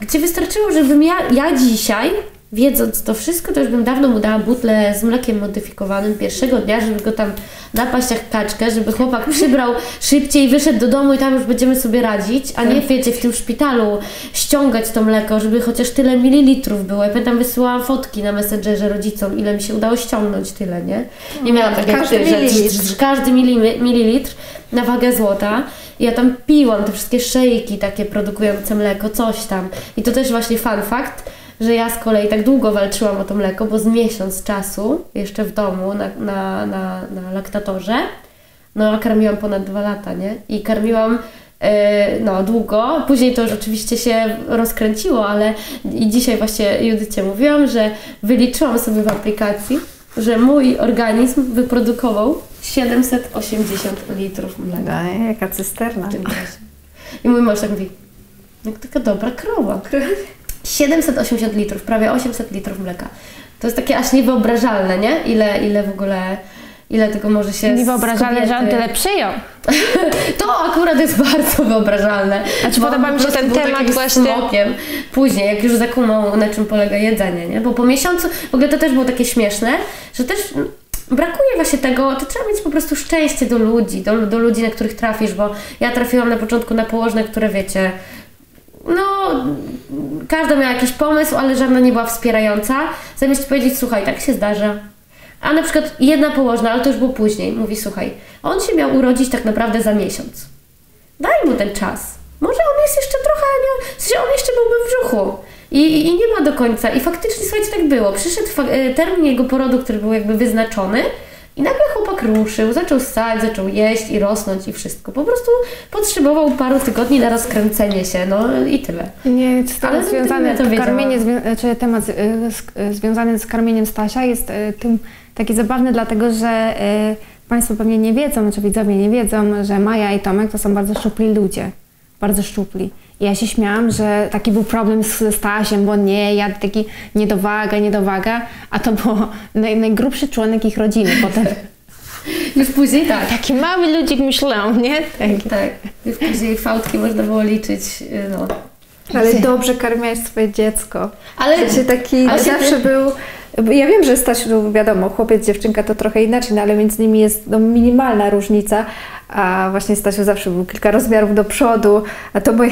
Gdzie wystarczyło, żebym ja, ja dzisiaj, wiedząc to wszystko, to już bym dawno mu dała butlę z mlekiem modyfikowanym pierwszego dnia, żeby go tam napaść jak kaczkę, żeby chłopak przybrał szybciej, wyszedł do domu i tam już będziemy sobie radzić, a nie wiecie, w tym szpitalu ściągać to mleko, żeby chociaż tyle mililitrów było. Ja pamiętam, wysyłałam fotki na Messengerze rodzicom, ile mi się udało ściągnąć tyle, nie? Nie miałam tak jak Każdy ty, że mililitr. każdy mili- mililitr na wagę złota. Ja tam piłam te wszystkie szejki takie produkujące mleko, coś tam. I to też właśnie fun fact, że ja z kolei tak długo walczyłam o to mleko, bo z miesiąc czasu jeszcze w domu na, na, na, na laktatorze, no a karmiłam ponad dwa lata, nie? I karmiłam e, no długo, później to już oczywiście się rozkręciło, ale i dzisiaj właśnie Judycie mówiłam, że wyliczyłam sobie w aplikacji, że mój organizm wyprodukował 780 litrów mleka No, jaka cysterna. I mój mąż tak mówi, jak taka dobra krowa. 780 litrów, prawie 800 litrów mleka. To jest takie aż niewyobrażalne, nie? Ile, ile w ogóle, ile tego może się z Niewyobrażalne, że on tyle przyjął. To akurat jest bardzo wyobrażalne. Znaczy, Bo podoba mi się ten temat właśnie- Smokiem. Później, jak już zakumał, na czym polega jedzenie, nie? Bo po miesiącu, w ogóle to też było takie śmieszne, że też brakuje właśnie tego, to trzeba mieć po prostu szczęście do ludzi, do, do ludzi, na których trafisz, bo ja trafiłam na początku na położne, które wiecie, no, każda miała jakiś pomysł, ale żadna nie była wspierająca. Zamiast powiedzieć, słuchaj, tak się zdarza. A na przykład jedna położna, ale to już było później, mówi, słuchaj, on się miał urodzić tak naprawdę za miesiąc. Daj mu ten czas. Może on jest jeszcze trochę, nie, w sensie on jeszcze byłby w brzuchu. I, I nie ma do końca. I faktycznie, słuchajcie, tak było. Przyszedł e, termin jego porodu, który był jakby wyznaczony i nagle chłopak ruszył, zaczął stać, zaczął jeść i rosnąć i wszystko. Po prostu potrzebował paru tygodni na rozkręcenie się, no i tyle. Nie, z Ale związane, to karmienie, czy temat y, y, związany z karmieniem Stasia jest y, tym taki zabawny, dlatego że Państwo pewnie nie wiedzą, czy widzowie nie wiedzą, że Maja i Tomek to są bardzo szczupli ludzie. Bardzo szczupli. I ja się śmiałam, że taki był problem z Stasiem, bo nie, ja taki niedowaga, niedowaga, a to było naj, najgrubszy członek ich rodziny potem. Już później tak. Taki mały ludzik myślał, nie? Taki. Tak, już później fałdki można było liczyć, y, no. Ale dobrze karmiałeś swoje dziecko. Ale W sensie taki ale się- zawsze był Ja wiem, że Stasiu, wiadomo, chłopiec, dziewczynka to trochę inaczej, no ale między nimi jest no, minimalna różnica, a właśnie Stasiu zawsze był kilka rozmiarów do przodu, a to moje,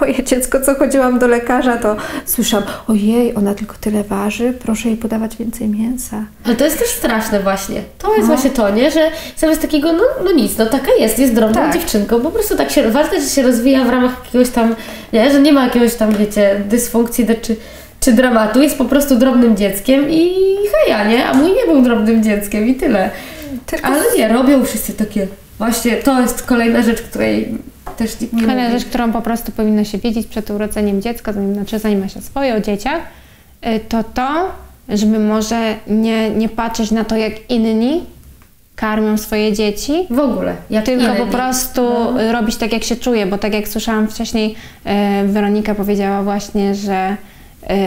moje dziecko, co chodziłam do lekarza, to słyszałam, ojej, ona tylko tyle waży, proszę jej podawać więcej mięsa. Ale to jest też straszne właśnie. To jest właśnie to, nie? Że zamiast takiego, no, no nic, no taka jest, jest drobną Tak. dziewczynką. Po prostu tak się, ważne, że się rozwija w ramach jakiegoś tam, nie? Że nie ma jakiegoś tam, wiecie, dysfunkcji do, czy, czy dramatu. Jest po prostu drobnym dzieckiem i heja, nie? A mój nie był drobnym dzieckiem i tyle. Tylko Ale nie, robią wszyscy takie. Właśnie to jest kolejna rzecz, której też nikt nie Kolejna rzecz, którą po prostu powinno się wiedzieć przed urodzeniem dziecka, zanim, znaczy zanim ma się swoje o dzieciach, y, to to, żeby może nie, nie patrzeć na to, jak inni karmią swoje dzieci, W ogóle. Jak tylko inni. po prostu No. robić tak, jak się czuje, bo tak jak słyszałam wcześniej, y, Weronika powiedziała właśnie, że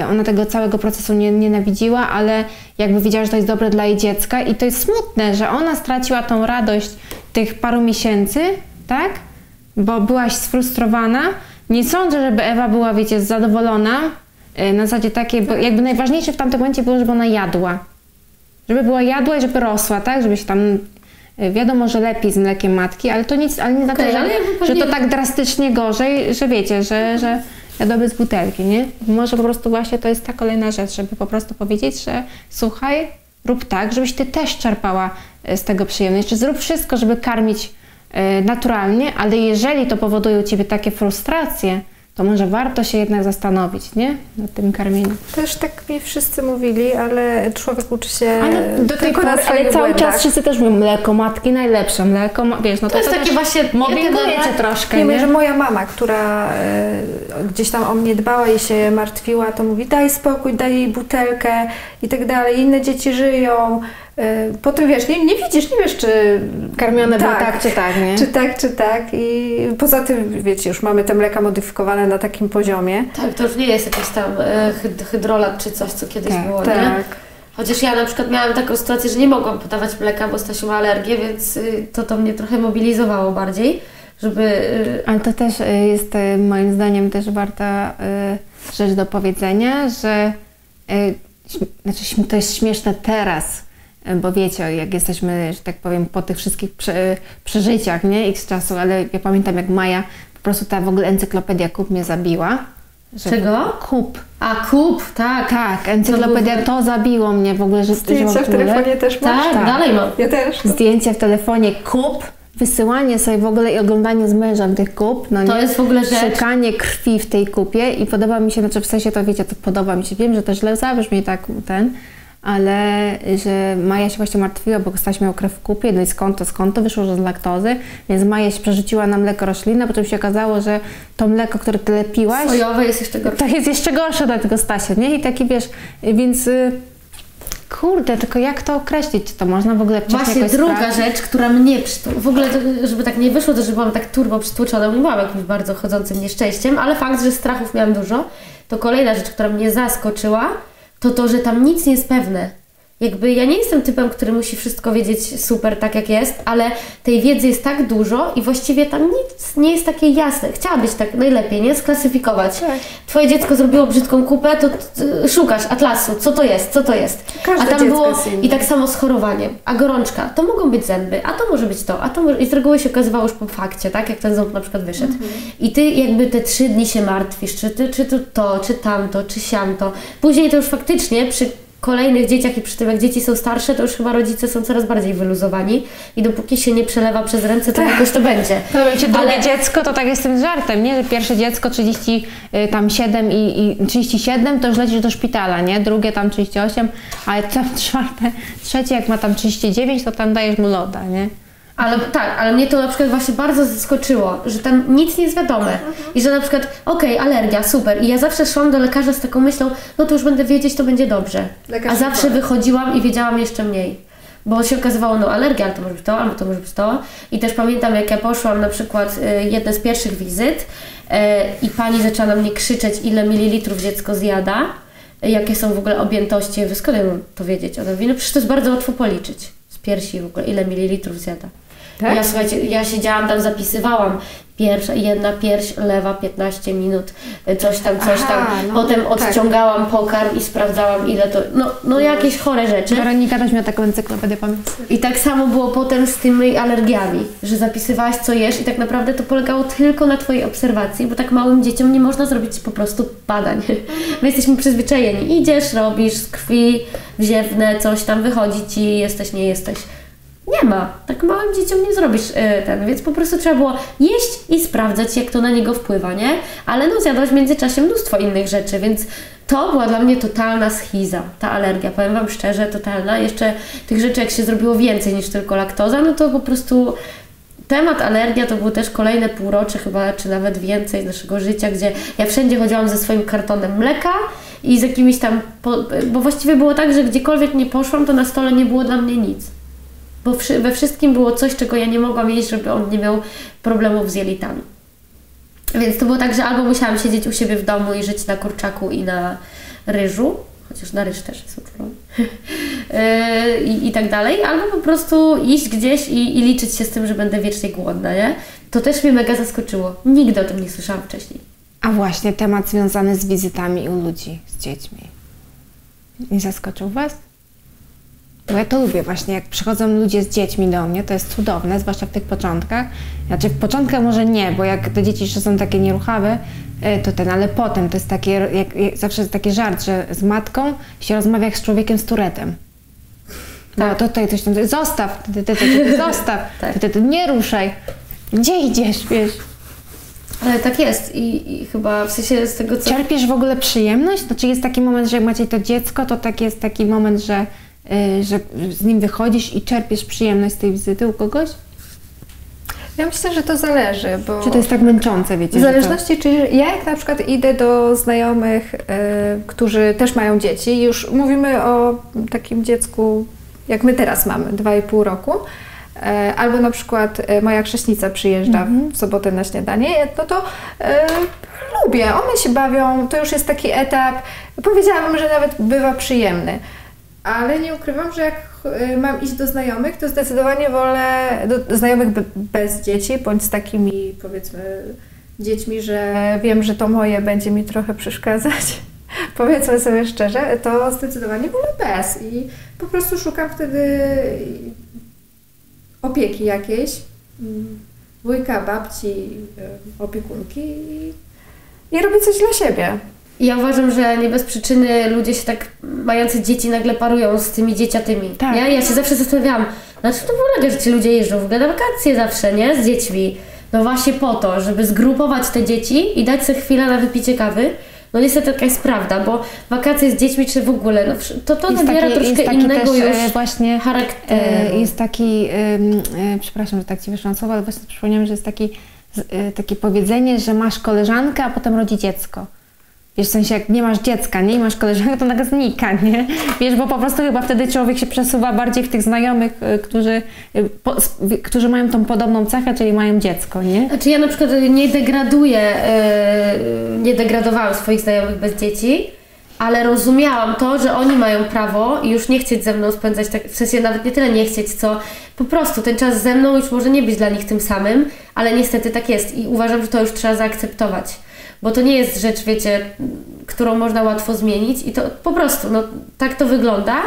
y, ona tego całego procesu nie, nienawidziła, ale jakby wiedziała, że to jest dobre dla jej dziecka i to jest smutne, że ona straciła tą radość tych paru miesięcy, tak? Bo byłaś sfrustrowana. Nie sądzę, żeby Ewa była, wiecie, zadowolona y, na zasadzie takiej, bo jakby najważniejsze w tamtym momencie było, żeby ona jadła. Żeby była jadła i żeby rosła, tak? Żeby się tam. y, Wiadomo, że lepiej z mlekiem matki, ale to nic, ale nie znaczy, Okej, że, ale że pewnie- to tak drastycznie gorzej, że wiecie, że, że jadłoby z butelki, nie? Może po prostu właśnie to jest ta kolejna rzecz, żeby po prostu powiedzieć, że słuchaj, rób tak, żebyś ty też czerpała y, z tego przyjemność. Czy zrób wszystko, żeby karmić naturalnie, ale jeżeli to powoduje u ciebie takie frustracje, to może warto się jednak zastanowić, nie? Nad tym karmieniem. Też tak mi wszyscy mówili, ale człowiek uczy się Ale do tej pory, ale cały błędach. czas wszyscy też mówią mleko matki najlepsze, mleko, wiesz, no to, To jest to takie właśnie mobbinguje jedyne- cię troszkę, Nie nie? wiem, że moja mama, która e, gdzieś tam o mnie dbała i się martwiła, to mówi daj spokój, daj jej butelkę i tak dalej. Inne dzieci żyją. E, potem wiesz, nie, nie widzisz, nie wiesz, czy Karmione było tak czy tak, nie? Czy tak, czy tak. I poza tym, wiecie, już mamy te mleka modyfikowane na takim poziomie. Tak, to już nie jest jakiś tam e, hyd- hydrolat czy coś, co kiedyś Tak, było, nie? Tak. Chociaż ja na przykład miałam taką sytuację, że nie mogłam podawać mleka, bo Stasiu ma alergię, więc y, to to mnie trochę mobilizowało bardziej, żeby... y, Ale to też y, jest moim zdaniem też warta rzecz do powiedzenia, że znaczy to jest śmieszne teraz, bo wiecie, jak jesteśmy, że tak powiem, po tych wszystkich prze, przeżyciach, nie, x czasu, ale ja pamiętam jak Maja, po prostu ta w ogóle encyklopedia Kup mnie zabiła. Czego? Kup. A, kup, tak. Tak, encyklopedia to zabiło mnie w ogóle, że Zdjęcia w telefonie też masz? Tak, Tak. dalej mam. Ja też. Zdjęcie w telefonie kup, wysyłanie sobie w ogóle i oglądanie z mężem tych kup. No To nie? jest w ogóle rzecz. Szukanie krwi w tej kupie i podoba mi się, znaczy w sensie to wiecie, to podoba mi się, wiem, że to źle zabrzmi tak ten, ale że Maja się właśnie martwiła, bo Staś miał krew w kupie, no i skąd to, skąd to wyszło, że z laktozy, więc Maja się przerzuciła na mleko roślinne, potem się okazało, że to mleko, które ty lepiłaś, Sojowe jest jeszcze gorsze. to jest jeszcze gorsze dla tego Stasia, nie? I taki wiesz, więc y, kurde, tylko jak to określić? Czy to można w ogóle wcześniej Właśnie druga sprawdzić? rzecz, która mnie przytu... W ogóle, żeby tak nie wyszło, to że byłam tak turbo przytłoczona, nie byłam jakimś bardzo chodzącym nieszczęściem, ale fakt, że strachów miałam dużo, to kolejna rzecz, która mnie zaskoczyła, to to, że tam nic nie jest pewne. Jakby ja nie jestem typem, który musi wszystko wiedzieć super tak jak jest, ale tej wiedzy jest tak dużo i właściwie tam nic nie jest takie jasne. Chciałabyś tak najlepiej, nie? Sklasyfikować. Tak. Twoje dziecko zrobiło brzydką kupę, to t- szukasz atlasu, co to jest, co to jest. Każde A tam było i tak samo z chorowaniem. A gorączka, to mogą być zęby, a to może być to, a to może... I z reguły się okazywało już po fakcie, tak? Jak ten ząb na przykład wyszedł. Mhm. I ty jakby te trzy dni się martwisz, czy, ty, czy to, to, czy tamto, czy siamto. Później to już faktycznie przy kolejnych dzieciach i przy tym jak dzieci są starsze, to już chyba rodzice są coraz bardziej wyluzowani i dopóki się nie przelewa przez ręce, to jakoś to będzie. Powiem Ci, drugie Ale- dziecko to tak jest z tym żartem, nie? Że pierwsze dziecko 37 i, i 37 to już lecisz do szpitala, nie? Drugie tam 38, ale tam czwarte, trzecie jak ma tam 39 to tam dajesz mu loda, nie? Ale tak, ale mnie to na przykład właśnie bardzo zaskoczyło, że tam nic nie jest wiadome. I że na przykład, okej, alergia, super. I ja zawsze szłam do lekarza z taką myślą, no to już będę wiedzieć, to będzie dobrze. Lekarz A zawsze powie. wychodziłam i wiedziałam jeszcze mniej. Bo się okazywało, no alergia, ale to może być to, albo to może być to. I też pamiętam, jak ja poszłam na przykład y, jedne z pierwszych wizyt y, i pani zaczęła na mnie krzyczeć, ile mililitrów dziecko zjada, y, jakie są w ogóle objętości. Ja skąd ja mam to wiedzieć? Ona mówi, no przecież to jest bardzo łatwo policzyć z piersi w ogóle, ile mililitrów zjada. Tak? Ja słuchajcie, ja siedziałam tam, zapisywałam. Pierwsza, jedna pierś, lewa 15 minut, y, coś tam, coś Aha, tam. no, Potem tak. odciągałam pokarm i sprawdzałam ile to, no, no jakieś chore rzeczy. Weronika też miała taką encyklopedię pamięci. I tak samo było potem z tymi alergiami, że zapisywałaś co jesz i tak naprawdę to polegało tylko na Twojej obserwacji, bo tak małym dzieciom nie można zrobić po prostu badań. My jesteśmy przyzwyczajeni. Idziesz, robisz z krwi, wziewne, coś tam wychodzi Ci, jesteś, nie jesteś. Nie ma. Tak małym dzieciom nie zrobisz e, ten, więc po prostu trzeba było jeść i sprawdzać, jak to na niego wpływa, nie? Ale no zjadłaś w międzyczasie mnóstwo innych rzeczy, więc to była dla mnie totalna schiza, ta alergia. Powiem Wam szczerze, totalna. Jeszcze tych rzeczy, jak się zrobiło więcej niż tylko laktoza, no to po prostu temat alergia to był też kolejne półrocze chyba, czy nawet więcej naszego życia, gdzie ja wszędzie chodziłam ze swoim kartonem mleka i z jakimiś tam, bo właściwie było tak, że gdziekolwiek nie poszłam, to na stole nie było dla mnie nic. Bo we wszystkim było coś, czego ja nie mogłam jeść, żeby on nie miał problemów z jelitami. Więc to było tak, że albo musiałam siedzieć u siebie w domu i żyć na kurczaku i na ryżu, chociaż na ryż też jest uczulony, Yy, i, i tak dalej, albo po prostu iść gdzieś i, i liczyć się z tym, że będę wiecznie głodna, nie? To też mnie mega zaskoczyło. Nigdy o tym nie słyszałam wcześniej. A właśnie temat związany z wizytami u ludzi, z dziećmi. Nie zaskoczył Was? Bo ja to lubię właśnie, jak przychodzą ludzie z dziećmi do mnie, to jest cudowne, zwłaszcza w tych początkach. Znaczy w początkach może nie, bo jak te dzieci jeszcze są takie nieruchawe, y, to ten, ale potem to jest takie, jak, zawsze jest taki żart, że z matką się rozmawia jak z człowiekiem z turetem. No to tutaj coś tam, zostaw, ty, ty, ty, ty, zostaw, Tak. ty, ty, nie ruszaj. Gdzie idziesz, wiesz? Ale tak jest i, i chyba w sensie z tego co... Czerpiesz w ogóle przyjemność? Znaczy jest taki moment, że jak macie to dziecko, to tak jest taki moment, że, że z nim wychodzisz i czerpiesz przyjemność z tej wizyty u kogoś? Ja myślę, że to zależy, bo Czy to jest tak męczące, wiecie? w że to- zależności, czy ja jak na przykład idę do znajomych, y, którzy też mają dzieci, już mówimy o takim dziecku, jak my teraz mamy, 2,5 roku, y, albo na przykład moja chrześnica przyjeżdża w sobotę na śniadanie, no to y, lubię, one się bawią, to już jest taki etap, powiedziałabym, że nawet bywa przyjemny. Ale nie ukrywam, że jak y, mam iść do znajomych, to zdecydowanie wolę do znajomych be- bez dzieci, bądź z takimi powiedzmy dziećmi, że wiem, że to moje będzie mi trochę przeszkadzać. powiedzmy sobie szczerze, to zdecydowanie wolę bez i po prostu szukam wtedy opieki jakiejś, mm, wujka, babci, y, opiekunki i, i robię coś dla siebie. Ja uważam, że nie bez przyczyny ludzie się tak mający dzieci nagle parują z tymi dzieciatymi. Tak. Nie? Ja się zawsze zastanawiałam, na czym to polega, że ci ludzie jeżdżą w ogóle na wakacje zawsze, nie? Z dziećmi. No właśnie po to, żeby zgrupować te dzieci i dać sobie chwilę na wypicie kawy. No niestety taka jest prawda, bo wakacje z dziećmi czy w ogóle, no to to Jest nabiera taki- troszkę jest innego też, już e, właśnie charakteru. E, Jest taki, e, przepraszam, że tak Ci wyszłam słowa, ale właśnie przypomniałam, że jest taki, takie powiedzenie, że masz koleżankę, a potem rodzi dziecko. Wiesz, w sensie jak nie masz dziecka, nie? I masz koleżankę, to nagle znika, nie? Wiesz, bo po prostu chyba wtedy człowiek się przesuwa bardziej w tych znajomych, e, którzy, e, po, którzy mają tą podobną cechę, czyli mają dziecko, nie? Znaczy ja na przykład nie degraduję, e, nie degradowałam swoich znajomych bez dzieci, ale rozumiałam to, że oni mają prawo i już nie chcieć ze mną spędzać, tak, w sensie nawet nie tyle nie chcieć, co po prostu ten czas ze mną już może nie być dla nich tym samym, ale niestety tak jest i uważam, że to już trzeba zaakceptować. Bo to nie jest rzecz, wiecie, którą można łatwo zmienić i to po prostu, no tak to wygląda.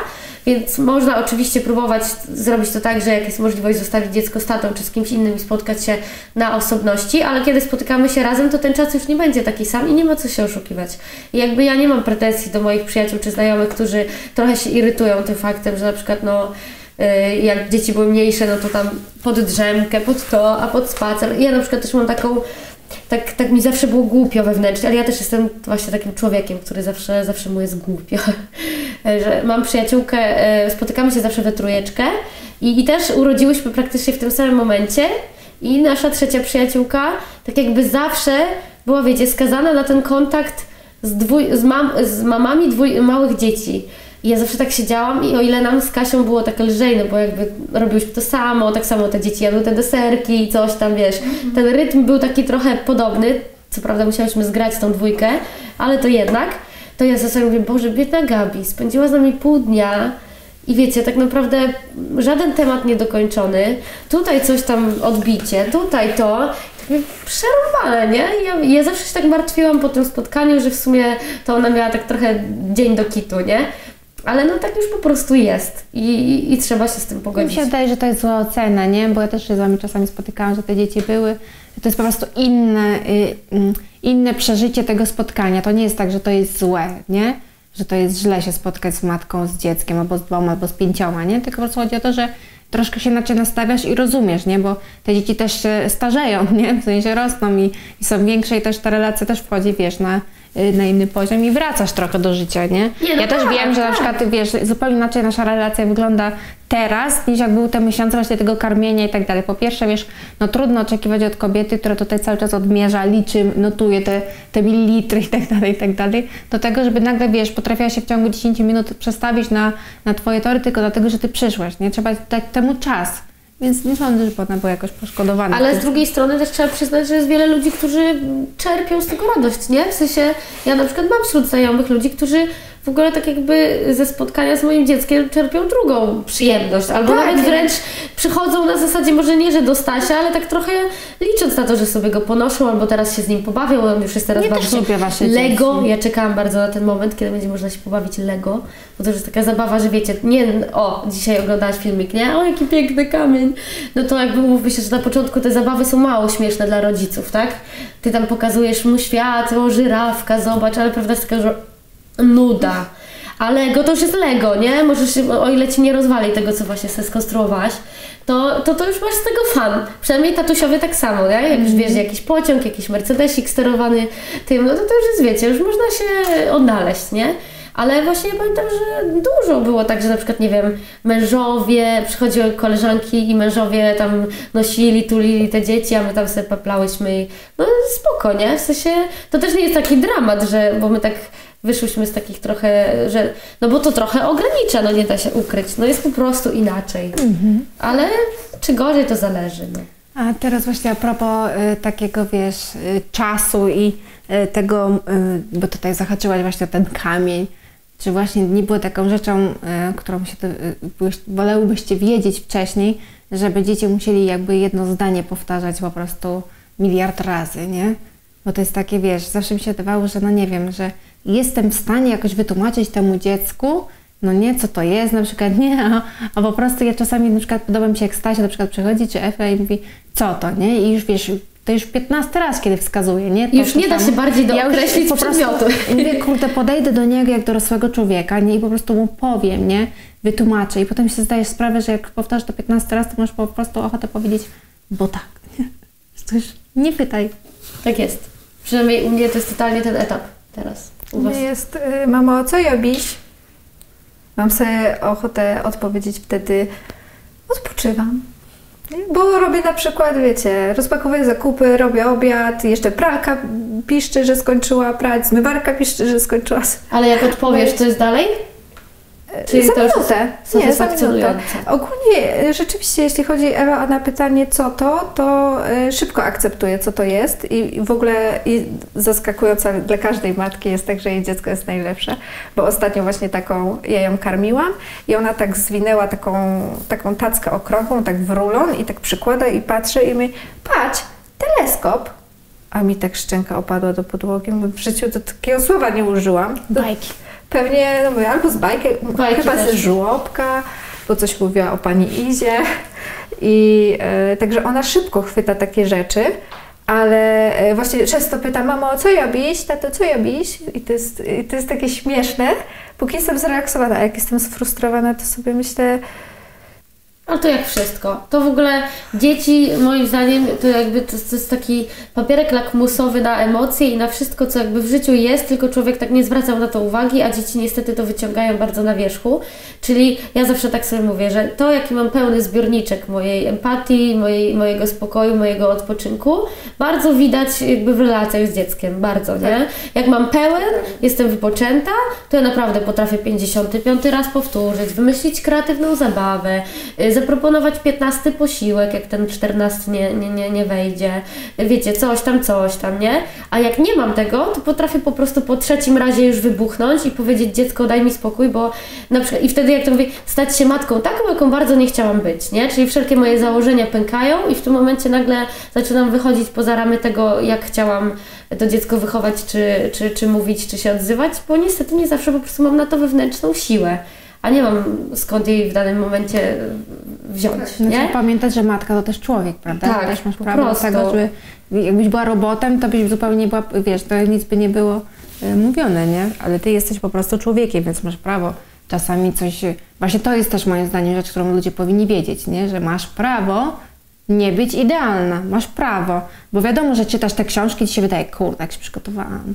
Więc można oczywiście próbować zrobić to tak, że jak jest możliwość zostawić dziecko z tatą czy z kimś innym i spotkać się na osobności, ale kiedy spotykamy się razem, to ten czas już nie będzie taki sam i nie ma co się oszukiwać. I jakby ja nie mam pretensji do moich przyjaciół czy znajomych, którzy trochę się irytują tym faktem, że na przykład no y, jak dzieci były mniejsze, no to tam pod drzemkę, pod to, a pod spacer. Ja na przykład też mam taką tak, tak mi zawsze było głupio wewnętrznie, ale ja też jestem właśnie takim człowiekiem, który zawsze, zawsze mu jest głupio. że mam przyjaciółkę, e, spotykamy się zawsze we trójeczkę i, i też urodziłyśmy praktycznie w tym samym momencie i nasza trzecia przyjaciółka tak jakby zawsze była, wiecie, skazana na ten kontakt z, dwój, z, mam, z mamami dwój, małych dzieci. I ja zawsze tak siedziałam i o ile nam z Kasią było tak lżej, no bo jakby robiłyśmy to samo, tak samo te dzieci jadły te deserki i coś tam, wiesz. Ten rytm był taki trochę podobny, co prawda musiałyśmy zgrać tą dwójkę, ale to jednak, to ja zawsze mówię, Boże, biedna Gabi, spędziła z nami pół dnia i wiecie, tak naprawdę żaden temat niedokończony, tutaj coś tam odbicie, tutaj to, tak przerwane, nie? Ja, ja zawsze się tak martwiłam po tym spotkaniu, że w sumie to ona miała tak trochę dzień do kitu, nie? Ale no tak już po prostu jest i, i, i trzeba się z tym Mi pogodzić. się wydaje, że to jest zła ocena, nie? Bo ja też się z Wami czasami spotykałam, że te dzieci były. To jest po prostu inne, y, mm, inne przeżycie tego spotkania. To nie jest tak, że to jest złe, nie? Że to jest źle się spotkać z matką, z dzieckiem, albo z dwoma, albo z pięcioma, nie? Tylko po prostu chodzi o to, że troszkę się inaczej nastawiasz i rozumiesz, nie? Bo te dzieci też się starzeją, nie? W sensie rosną i, i są większe i też ta relacja też wchodzi, wiesz, na, na inny poziom i wracasz trochę do życia, nie? Nie, no ja też tak, wiem, że na tak. przykład ty wiesz, zupełnie inaczej nasza relacja wygląda teraz, niż jak były te miesiące właśnie tego karmienia i tak dalej. Po pierwsze, wiesz, no trudno oczekiwać od kobiety, która tutaj cały czas odmierza, liczy, notuje te, te mililitry i tak dalej, i tak dalej, do tego, żeby nagle, wiesz, potrafiła się w ciągu 10 minut przestawić na, na twoje tory tylko dlatego, że ty przyszłaś, nie? Trzeba dać temu czas. Więc nie sądzę, żeby ona była jakoś poszkodowana. Ale z drugiej strony też trzeba przyznać, że jest wiele ludzi, którzy czerpią z tego radość, nie? W sensie, ja na przykład mam wśród znajomych ludzi, którzy w ogóle tak jakby ze spotkania z moim dzieckiem czerpią drugą przyjemność, albo Tak. nawet wręcz przychodzą na zasadzie może nie, że do Stasia, ale tak trochę licząc na to, że sobie go ponoszą, albo teraz się z nim pobawią, on już jest teraz Ja bardzo Lego, dzieci. ja czekałam bardzo na ten moment, kiedy będzie można się pobawić Lego, bo to już jest taka zabawa, że wiecie, nie, o, dzisiaj oglądałaś filmik, nie, o, jaki piękny kamień, no to jakby umówmy się, że na początku te zabawy są mało śmieszne dla rodziców, tak? Ty tam pokazujesz mu świat, o, żyrawka, zobacz, ale prawda jest taka, że nuda. A Lego to już jest Lego, nie? Możesz, o ile Ci nie rozwali tego, co właśnie sobie skonstruowałaś, to, to, to już masz z tego fan. Przynajmniej tatusiowie tak samo, nie? Jak już wiesz, jakiś pociąg, jakiś mercedesik sterowany tym, no to to już jest, wiecie, już można się odnaleźć, nie? Ale właśnie pamiętam, że dużo było tak, że na przykład, nie wiem, mężowie, przychodziły koleżanki i mężowie tam nosili, tulili te dzieci, a my tam sobie paplałyśmy i no spoko, nie? W sensie, to też nie jest taki dramat, że, bo my tak wyszłyśmy z takich trochę, że, no bo to trochę ogranicza, no nie da się ukryć, no jest po prostu inaczej. Ale czy gorzej, to zależy, no. A teraz właśnie a propos y, takiego, wiesz, y, czasu i y, tego, y, bo tutaj zahaczyłaś właśnie o ten kamień, czy właśnie nie było taką rzeczą, y, którą się y, byłeś, wolałbyście wiedzieć wcześniej, żeby dzieci musieli jakby jedno zdanie powtarzać po prostu miliard razy, nie? Bo to jest takie, wiesz, zawsze mi się wydawało, że no nie wiem, że jestem w stanie jakoś wytłumaczyć temu dziecku, no nie, co to jest, na przykład nie, a, a po prostu ja czasami na przykład podoba mi się jak Stasia na przykład przychodzi, czy Efa i mówi, co to, nie? I już wiesz, to już 15 raz, kiedy wskazuje, nie? To, Już nie da się bardziej Ja dookreślić prostu przedmiotu. Mówię, kurde, podejdę do niego jak dorosłego człowieka, nie? I po prostu mu powiem, nie? Wytłumaczę. I potem się zdajesz sprawę, że jak powtarzasz to 15 razy, to masz po prostu ochotę powiedzieć, bo tak, nie? Już nie pytaj. Tak jest. Przynajmniej u mnie to jest totalnie ten etap teraz. U Was. Jest, y, mamo, co robisz? Mam sobie ochotę odpowiedzieć wtedy, odpoczywam. Bo robię na przykład, wiecie, rozpakowuję zakupy, robię obiad, jeszcze pralka piszczy, że skończyła prać, zmywarka piszczy, że skończyła. Ale jak odpowiesz, to jest dalej? Czyli za to minutę. Nie, za minutę. Ogólnie y, rzeczywiście, jeśli chodzi Ewa na pytanie co to, to y, szybko akceptuję co to jest i w ogóle i zaskakujące dla każdej matki jest tak, że jej dziecko jest najlepsze, bo ostatnio właśnie taką, ja ją karmiłam i ona tak zwinęła taką, taką tackę okrągłą, tak w rulon i tak przykłada i patrzy i mi, patrz, teleskop. A mi tak szczęka opadła do podłogi, w życiu to takiego słowa nie użyłam. Bajki. Pewnie no mówię, albo z bajki, Bajki chyba ze też. żłobka, bo coś mówiła o pani Izie. I e, także ona szybko chwyta takie rzeczy, ale e, właśnie często pyta, mamo, co robisz? Tato, co robisz? I to, jest, I to jest takie śmieszne, póki jestem zrelaksowana, a jak jestem sfrustrowana, to sobie myślę, Ale to jak wszystko. To w ogóle dzieci, moim zdaniem, to jakby to, to jest taki papierek lakmusowy na emocje i na wszystko, co jakby w życiu jest, tylko człowiek tak nie zwracał na to uwagi, a dzieci niestety to wyciągają bardzo na wierzchu. Czyli ja zawsze tak sobie mówię, że to, jaki mam pełny zbiorniczek mojej empatii, mojej, mojego spokoju, mojego odpoczynku, bardzo widać jakby w relacjach z dzieckiem, bardzo, nie? Jak mam pełen, jestem wypoczęta, to ja naprawdę potrafię 55 raz powtórzyć, wymyślić kreatywną zabawę, y, zaproponować 15 posiłek, jak ten 14 nie, nie, nie, nie wejdzie, wiecie, coś tam, coś tam, nie? A jak nie mam tego, to potrafię po prostu po trzecim razie już wybuchnąć i powiedzieć dziecko daj mi spokój, bo na przykład, i wtedy jak to mówię, stać się matką taką, jaką bardzo nie chciałam być, nie? Czyli wszelkie moje założenia pękają i w tym momencie nagle zaczynam wychodzić poza ramy tego, jak chciałam to dziecko wychować, czy, czy, czy mówić, czy się odzywać, bo niestety nie zawsze po prostu mam na to wewnętrzną siłę a nie mam skąd jej w danym momencie wziąć, nie? trzeba pamiętać, że matka to też człowiek, prawda? Tak, też masz prawo do tego, żeby jakbyś była robotem, to byś zupełnie nie była, wiesz, to nic by nie było y, mówione, nie? Ale ty jesteś po prostu człowiekiem, więc masz prawo czasami coś... Właśnie to jest też moim zdaniem rzecz, którą ludzie powinni wiedzieć, nie? Że masz prawo nie być idealna. Masz prawo. Bo wiadomo, że czytasz te książki i ci się wydaje, kurde, jak się przygotowałam.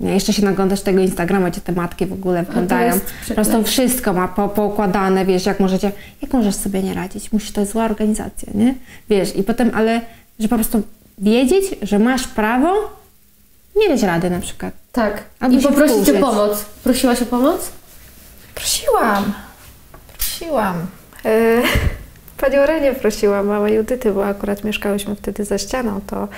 Nie, jeszcze się naglądasz tego Instagrama, gdzie te matki w ogóle wyglądają. prostu wszystko ma po, poukładane, wiesz, jak możecie, jak możesz sobie nie radzić? Musisz, to jest zła organizacja, nie? Wiesz, i potem, ale, że po prostu wiedzieć, że masz prawo nie dać rady na przykład. Tak. Albo I poprosić o pomoc. Prosiłaś o pomoc? Prosiłam. Prosiłam. E, Panią Renię prosiłam, mama Judyty, bo akurat mieszkałyśmy wtedy za ścianą, to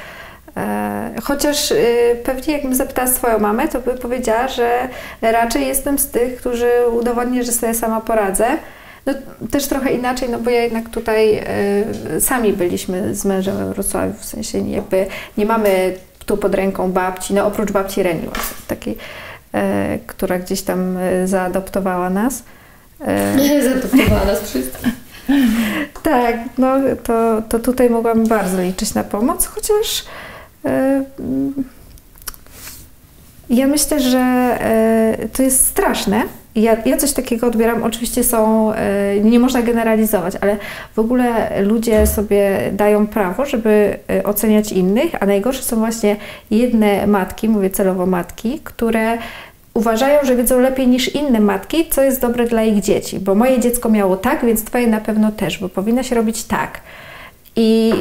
chociaż e, pewnie jakbym zapytała swoją mamę, to by powiedziała, że raczej jestem z tych, którzy udowodnię, że sobie sama poradzę. No, też trochę inaczej, no bo ja jednak tutaj e, sami byliśmy z mężem we Wrocławiu, w sensie jakby nie mamy tu pod ręką babci, no oprócz babci Reni takiej, e, która gdzieś tam e, zaadoptowała nas. E, Nie, zadoptowała nas wszystkich. tak, no to, to tutaj mogłam bardzo liczyć na pomoc, chociaż e, ja myślę, że e, to jest straszne. Ja, ja coś takiego odbieram. Oczywiście są, e, nie można generalizować, ale w ogóle ludzie sobie dają prawo, żeby e, oceniać innych, a najgorsze są właśnie jedne matki, mówię celowo matki, które uważają, że wiedzą lepiej niż inne matki, co jest dobre dla ich dzieci. Bo moje dziecko miało tak, więc twoje na pewno też, bo powinno się robić tak. I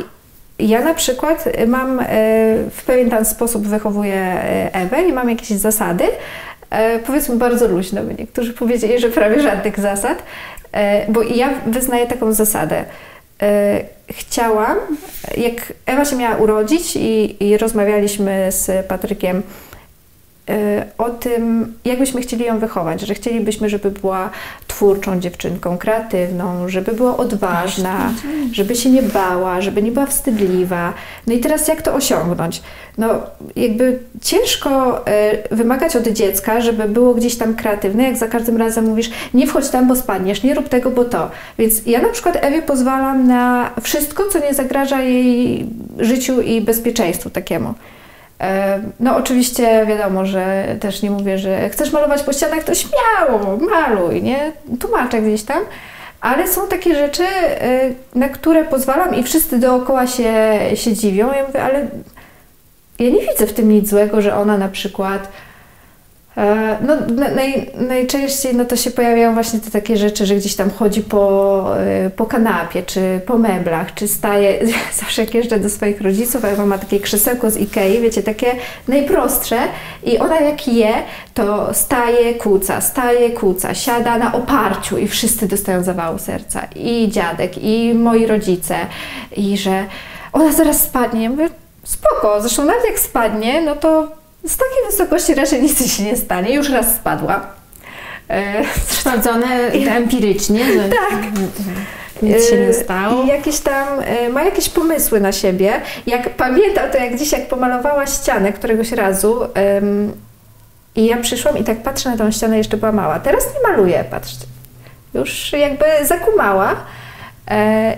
ja na przykład mam e, w pewien tam sposób wychowuję e, Ewę i mam jakieś zasady, powiedzmy bardzo luźne, bo niektórzy powiedzieli, że prawie żadnych zasad, bo ja wyznaję taką zasadę. Chciałam, jak Ewa się miała urodzić i, i rozmawialiśmy z Patrykiem o tym, jak byśmy chcieli ją wychować, że chcielibyśmy, żeby była twórczą dziewczynką, kreatywną, żeby była odważna, żeby się nie bała, żeby nie była wstydliwa. No i teraz jak to osiągnąć? No jakby ciężko e, wymagać od dziecka, żeby było gdzieś tam kreatywne, jak za każdym razem mówisz, nie wchodź tam, bo spadniesz, nie rób tego, bo to. Więc ja na przykład Ewie pozwalam na wszystko, co nie zagraża jej życiu i bezpieczeństwu takiemu. No oczywiście wiadomo, że też nie mówię, że chcesz malować po ścianach, to śmiało, maluj, nie? Tłumaczę gdzieś tam. Ale są takie rzeczy, e, na które pozwalam i wszyscy dookoła się, się dziwią. Ja mówię, ale ja nie widzę w tym nic złego, że ona na przykład no, na- naj, najczęściej no to się pojawiają właśnie te takie rzeczy, że gdzieś tam chodzi po, e, po kanapie, czy po meblach, czy staje, zawsze jak jeżdżę do swoich rodziców, a Ewa ma takie krzesełko z Ikei, wiecie, takie najprostsze i ona jak je, to staje, kłóca, staje, kłóca, siada na oparciu i wszyscy dostają zawału serca, i dziadek, i moi rodzice, i że ona zaraz spadnie. Ja mówię, spoko, zresztą nawet jak spadnie, no to z takiej wysokości raczej nic się nie stanie, już raz spadła. E, Sprawdzone empirycznie, że Tak. nic się nie Yy, stało. I jakieś tam, y, ma jakieś pomysły na siebie. Jak pamiętam to, jak dziś, jak pomalowała ścianę któregoś razu i ja przyszłam i tak patrzę na tą ścianę, jeszcze była mała. Teraz nie maluję, patrzcie. Już jakby zakumała e,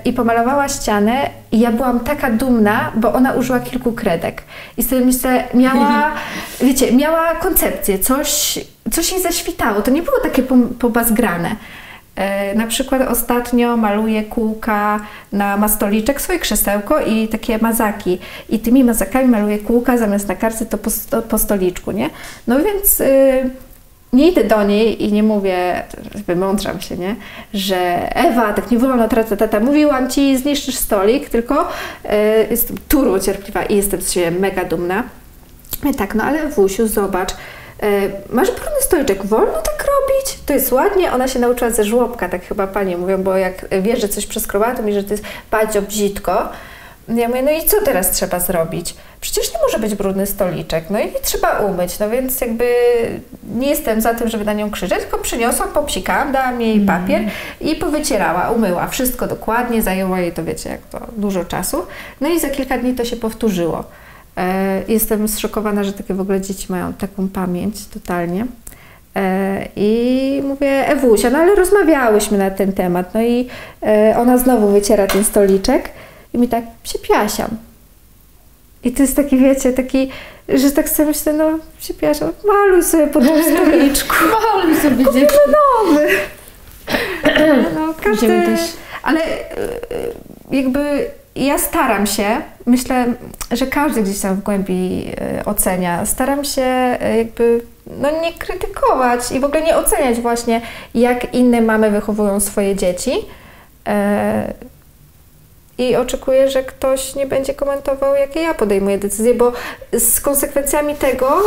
i pomalowała ścianę i ja byłam taka dumna, bo ona użyła kilku kredek. I sobie myślę, miała, wiecie, miała koncepcję, coś, coś jej zaświtało. To nie było takie pobazgrane. E, Na przykład ostatnio maluję kółka na mastoliczek, swoje krzesełko i takie mazaki. I tymi mazakami maluję kółka zamiast na kartce to po, po stoliczku, nie? No więc y, nie idę do niej i nie mówię, wymądrzam się, nie? Że Ewa, tak nie wolno, tata, tata, mówiłam Ci, zniszczysz stolik, tylko y, jestem turbo cierpliwa i jestem z siebie mega dumna. I tak, no ale Wusiu, zobacz, e, masz brudny stoliczek, wolno tak robić? To jest ładnie. Ona się nauczyła ze żłobka, tak chyba panie mówią, bo jak wie, że coś przeskrobała, to mi, że to jest bardzo brzydko. Ja mówię, no i co teraz trzeba zrobić? Przecież nie może być brudny stoliczek, no i trzeba umyć, no więc jakby nie jestem za tym, żeby na nią krzyczeć, tylko przyniosłam, popsikałam, dałam jej papier i powycierała, umyła wszystko dokładnie, zajęło jej to, wiecie, jak to dużo czasu. No i za kilka dni to się powtórzyło. E, Jestem zszokowana, że takie w ogóle dzieci mają taką pamięć totalnie. E, I mówię, Ewusia, no ale rozmawiałyśmy na ten temat. No i e, ona znowu wyciera ten stoliczek i mi tak przepraszam. I to jest taki, wiecie, taki, że tak sobie myślę, no przepraszam, maluj sobie po stoliczku. Maluj sobie Kupimy dziecko. nowy. No, każdy, też- ale e, jakby ja staram się, myślę, że każdy gdzieś tam w głębi e, ocenia, staram się e, jakby no nie krytykować i w ogóle nie oceniać właśnie, jak inne mamy wychowują swoje dzieci. I oczekuję, że ktoś nie będzie komentował, jakie ja podejmuję decyzje, bo z konsekwencjami tego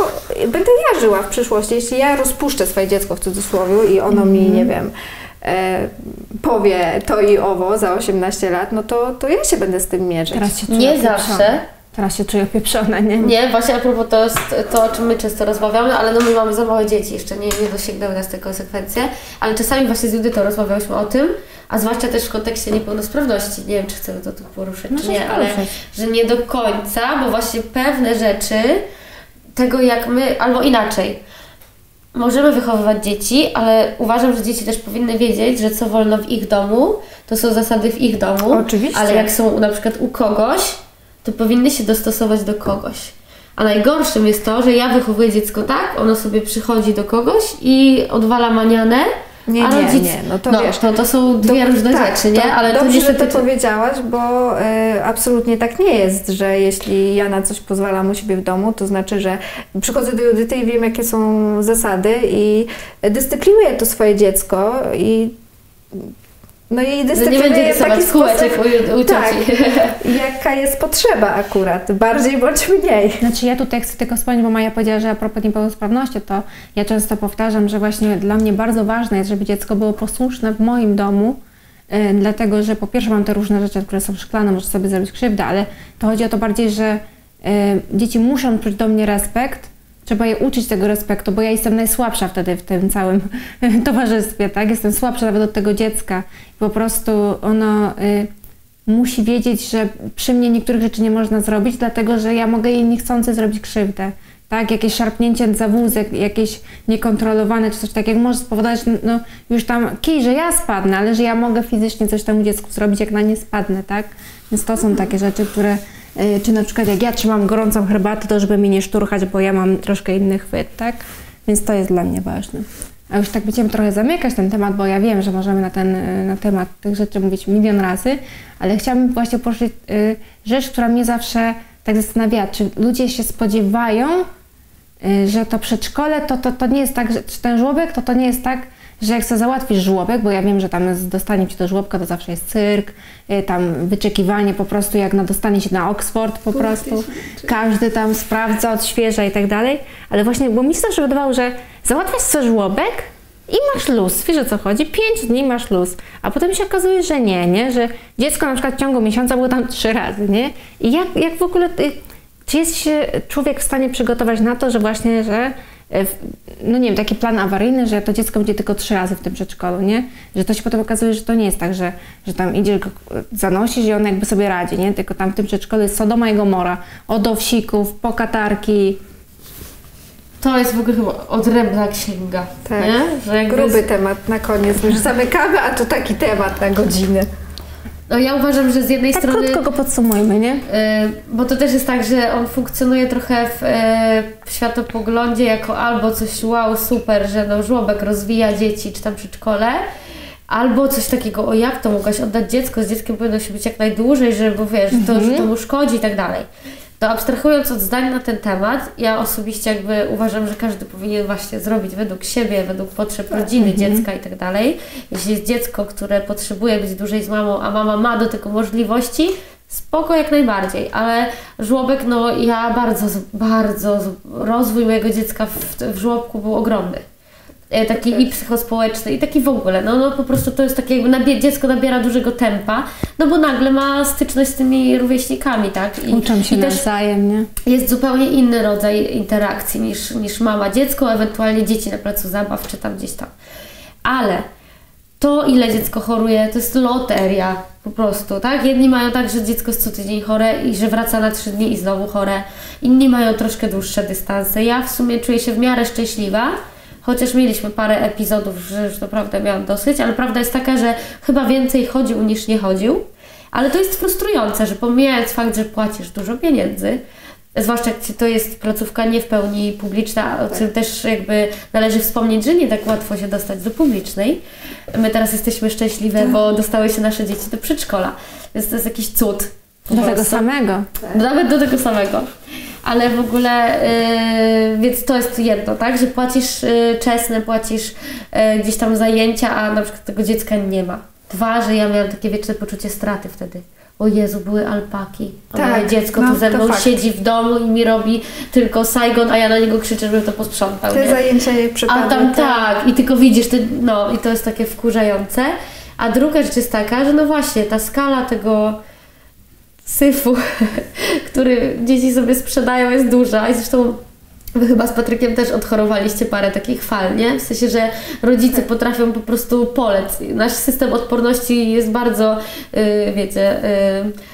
będę ja żyła w przyszłości. Jeśli ja rozpuszczę swoje dziecko w cudzysłowie i ono mi, nie wiem, e, powie to i owo za 18 lat, no to, to ja się będę z tym mierzyć. Teraz się czuję Nie zawsze. Teraz się czuję opieprzona, nie? Nie, właśnie a propos to jest to, o czym my często rozmawiamy, ale no my mamy za małe dzieci, jeszcze nie, nie dosięgnęły nas te konsekwencje, ale czasami właśnie z Judytą rozmawiałyśmy o tym, a zwłaszcza też w kontekście niepełnosprawności. Nie wiem, czy chcemy to tu poruszyć, No czy nie, ale że nie do końca, bo właśnie pewne rzeczy, tego jak my, albo inaczej, możemy wychowywać dzieci, ale uważam, że dzieci też powinny wiedzieć, że co wolno w ich domu, to są zasady w ich domu. Oczywiście. Ale jak są na przykład u kogoś, to powinny się dostosować do kogoś. A najgorszym jest to, że ja wychowuję dziecko tak, ono sobie przychodzi do kogoś i odwala manianę, Nie, a nie, rodzic... nie, no to no, wiesz, to, to są dwie To- różne tak, rzeczy, nie? To Ale to dobrze, niestety... że to powiedziałaś, bo e, absolutnie tak nie jest, że jeśli ja na coś pozwalam u siebie w domu, to znaczy, że przychodzę do Judyty i wiem, jakie są zasady i dyscyplinuję to swoje dziecko i no i będzie w taki sposób, u, u tak, jaka jest potrzeba akurat, bardziej bądź mniej. Znaczy ja tutaj chcę tylko wspomnieć, bo Maja powiedziała, że a propos niepełnosprawności, to ja często powtarzam, że właśnie dla mnie bardzo ważne jest, żeby dziecko było posłuszne w moim domu, e, dlatego że po pierwsze mam te różne rzeczy, które są szklane, może sobie zrobić krzywdę, ale to chodzi o to bardziej, że e, dzieci muszą czuć do mnie respekt, trzeba je uczyć tego respektu, bo ja jestem najsłabsza wtedy w tym całym towarzystwie, tak? Jestem słabsza nawet od tego dziecka. Po prostu ono y, musi wiedzieć, że przy mnie niektórych rzeczy nie można zrobić, dlatego że ja mogę jej niechcący zrobić krzywdę. Tak, jakieś szarpnięcie za wózek, jakieś niekontrolowane czy coś takiego może spowodować, no już tam kij, że ja spadnę, ale że ja mogę fizycznie coś temu dziecku zrobić, jak na nie spadnę, tak? Więc to są takie rzeczy, które, y, czy na przykład jak ja trzymam gorącą herbatę, to żeby mi nie szturchać, bo ja mam troszkę inny chwyt, tak? Więc to jest dla mnie ważne. A już tak będziemy trochę zamykać ten temat, bo ja wiem, że możemy na, ten, y, na temat tych rzeczy mówić milion razy, ale chciałabym właśnie poruszyć y, rzecz, która mnie zawsze tak zastanawia, czy ludzie się spodziewają, y, że to przedszkole to, to, to nie jest tak, że czy ten żłobek to to nie jest tak, że jak sobie załatwisz żłobek, bo ja wiem, że tam z dostaniem ci do żłobka to zawsze jest cyrk, y, tam wyczekiwanie po prostu jak na dostanie się na Oxford po prostu, każdy tam sprawdza, odświeża i tak dalej, ale właśnie, bo mi się zawsze wydawało, że załatwiasz sobie żłobek i masz luz, wiesz o co chodzi, pięć dni masz luz, a potem się okazuje, że nie, nie, że dziecko na przykład w ciągu miesiąca było tam trzy razy, nie, i jak, jak w ogóle, czy jest się człowiek w stanie przygotować na to, że właśnie, że w- no nie wiem, taki plan awaryjny, że to dziecko będzie tylko trzy razy w tym przedszkolu, nie? Że to się potem okazuje, że to nie jest tak, że, że tam idziesz, go zanosisz i on jakby sobie radzi, nie? Tylko tam w tym przedszkolu jest Sodoma i Gomora, od owsików, po katarki, To jest w ogóle chyba odrębna księga, Tak. nie? Że jakby Gruby temat na koniec, już zamykamy, a to taki temat na godzinę. No ja uważam, że z jednej tak strony... krótko go podsumujmy, nie? Y, Bo to też jest tak, że on funkcjonuje trochę w, y, w światopoglądzie jako albo coś wow, super, że no, żłobek rozwija dzieci czy tam przedszkole, albo coś takiego, o jak to mogłaś oddać dziecko, z dzieckiem powinno się być jak najdłużej, że bo wiesz, to, że to mu szkodzi i tak dalej. To abstrahując od zdań na ten temat, ja osobiście jakby uważam, że każdy powinien właśnie zrobić według siebie, według potrzeb rodziny, dziecka i tak dalej. Jeśli jest dziecko, które potrzebuje być dłużej z mamą, a mama ma do tego możliwości, spoko jak najbardziej, ale żłobek, no ja bardzo, bardzo, rozwój mojego dziecka w, w żłobku był ogromny. E, Taki i psychospołeczny, i taki w ogóle. No, no po prostu to jest takie, jakby nabie, dziecko nabiera dużego tempa, no bo nagle ma styczność z tymi rówieśnikami, tak? I, Uczą się i też nawzajem, nie? jest zupełnie inny rodzaj interakcji niż, niż mama dziecko, ewentualnie dzieci na placu zabaw, czy tam gdzieś tam. Ale to, ile dziecko choruje, to jest loteria po prostu, tak? Jedni mają tak, że dziecko jest co tydzień chore i że wraca na trzy dni i znowu chore. Inni mają troszkę dłuższe dystanse. Ja w sumie czuję się w miarę szczęśliwa, chociaż mieliśmy parę epizodów, że już naprawdę miałam dosyć, ale prawda jest taka, że chyba więcej chodził niż nie chodził. Ale to jest frustrujące, że pomijając fakt, że płacisz dużo pieniędzy, zwłaszcza jak ci to jest placówka nie w pełni publiczna, o czym też jakby należy wspomnieć, że nie tak łatwo się dostać do publicznej. My teraz jesteśmy szczęśliwe, bo dostały się nasze dzieci do przedszkola, więc to jest jakiś cud. Do tego samego. Nawet do tego samego. Ale w ogóle, yy, więc to jest jedno, tak? Że płacisz yy, czesne, płacisz yy, gdzieś tam zajęcia, a na przykład tego dziecka nie ma. Dwa, że ja miałam takie wieczne poczucie straty wtedy. O Jezu, były alpaki. A Tak, moje dziecko no, tu ze mną siedzi w domu i mi robi tylko Saigon, a ja na niego krzyczę, żeby to posprzątał. Te nie? zajęcia jej A przypadły. tam tak, i tylko widzisz, ty, no i to jest takie wkurzające. A druga rzecz jest taka, że no właśnie, ta skala tego syfu, który dzieci sobie sprzedają jest duża i zresztą Wy chyba z Patrykiem też odchorowaliście parę takich fal, nie? W sensie, że rodzice potrafią po prostu polec. Nasz system odporności jest bardzo, yy, wiecie,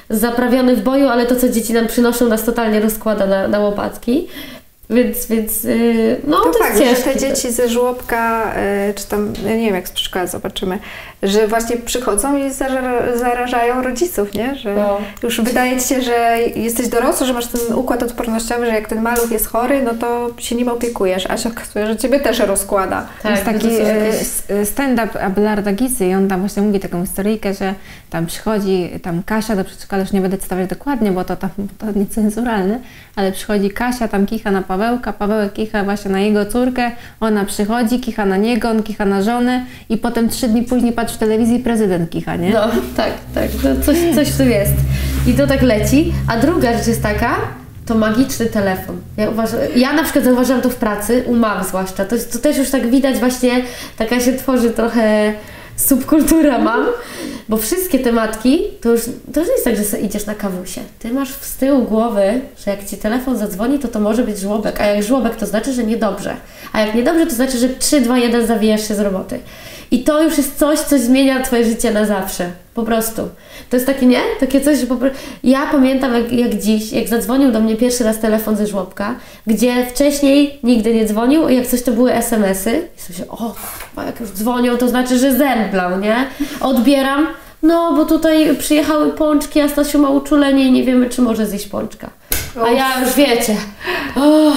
yy, zaprawiony w boju, ale to, co dzieci nam przynoszą, nas totalnie rozkłada na, na łopatki. Więc, więc yy, no to, To, fakt, jest że te dzieci ze żłobka, e, czy tam, ja nie wiem jak z przedszkola zobaczymy, że właśnie przychodzą i zara- zarażają rodziców, nie? Że No. już wydaje Ci się, że jesteś dorosły, że masz ten układ odpornościowy, że jak ten maluch jest chory, no to się nim opiekujesz, a się okazuje, że Ciebie też rozkłada. Tak, jest taki jakieś- e, stand-up Abelarda Gizy i on tam właśnie mówi taką historyjkę, że tam przychodzi tam Kasia do przedszkola, już nie będę cytować dokładnie, bo to tam to niecenzuralne, ale przychodzi Kasia, tam kicha na Pawełka, Pawełek kicha właśnie na jego córkę, ona przychodzi, kicha na niego, on kicha na żonę i potem trzy dni później patrzy w telewizji i prezydent kicha, nie? No, tak, tak. To coś, coś w tym jest. I to tak leci. A druga rzecz jest taka, to magiczny telefon. Ja, uważam, ja na przykład zauważyłam to w pracy, u mam zwłaszcza. To, to też już tak widać właśnie, taka się tworzy trochę subkultura mam, bo wszystkie tematki, to już, to już nie jest tak, że idziesz na kawusie. Ty masz z tyłu głowy, że jak Ci telefon zadzwoni, to to może być żłobek, a jak żłobek, to znaczy, że niedobrze. A jak niedobrze, to znaczy, że 3, 2, 1 zawijasz się z roboty. I to już jest coś, co zmienia Twoje życie na zawsze. Po prostu. To jest takie, nie? Takie coś, że po prostu... Ja pamiętam jak, jak dziś, jak zadzwonił do mnie pierwszy raz telefon ze żłobka, gdzie wcześniej nigdy nie dzwonił i jak coś to były SMS-y. I sobie się, o, jak już dzwonią, to znaczy, że zemdlał, nie? Odbieram, no bo tutaj przyjechały pączki, a Stasiu ma uczulenie i nie wiemy, czy może zjeść pączka. A ja już wiecie, o,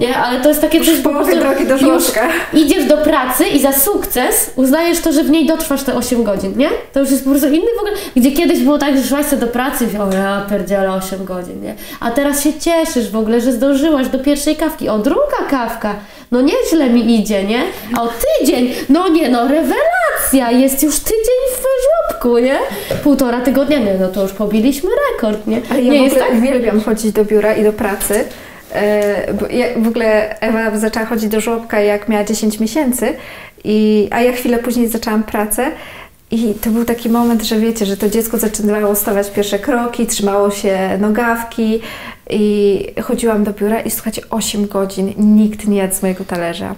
nie, ale to jest takie coś w połowie drogi do już idziesz do pracy i za sukces uznajesz to, że w niej dotrwasz te 8 godzin, nie? To już jest po prostu inny w ogóle, gdzie kiedyś było tak, że szłaś sobie do pracy i o ja pierdzielę 8 godzin, nie? A teraz się cieszysz w ogóle, że zdążyłaś do pierwszej kawki. O, druga kawka, no nieźle mi idzie, nie? A o tydzień, no nie no, rewelacja, jest już tydzień w żłobku, nie? Półtora tygodnia, nie, no to już pobiliśmy rekord, nie? Ale ja nie w jest ogóle tak? uwielbiam chodzić do biura i do pracy. E, w ogóle Ewa zaczęła chodzić do żłobka jak miała 10 miesięcy, i, a ja chwilę później zaczęłam pracę. I to był taki moment, że wiecie, że to dziecko zaczynało stawać pierwsze kroki, trzymało się nogawki i chodziłam do biura i słuchajcie, 8 godzin nikt nie jadł z mojego talerza.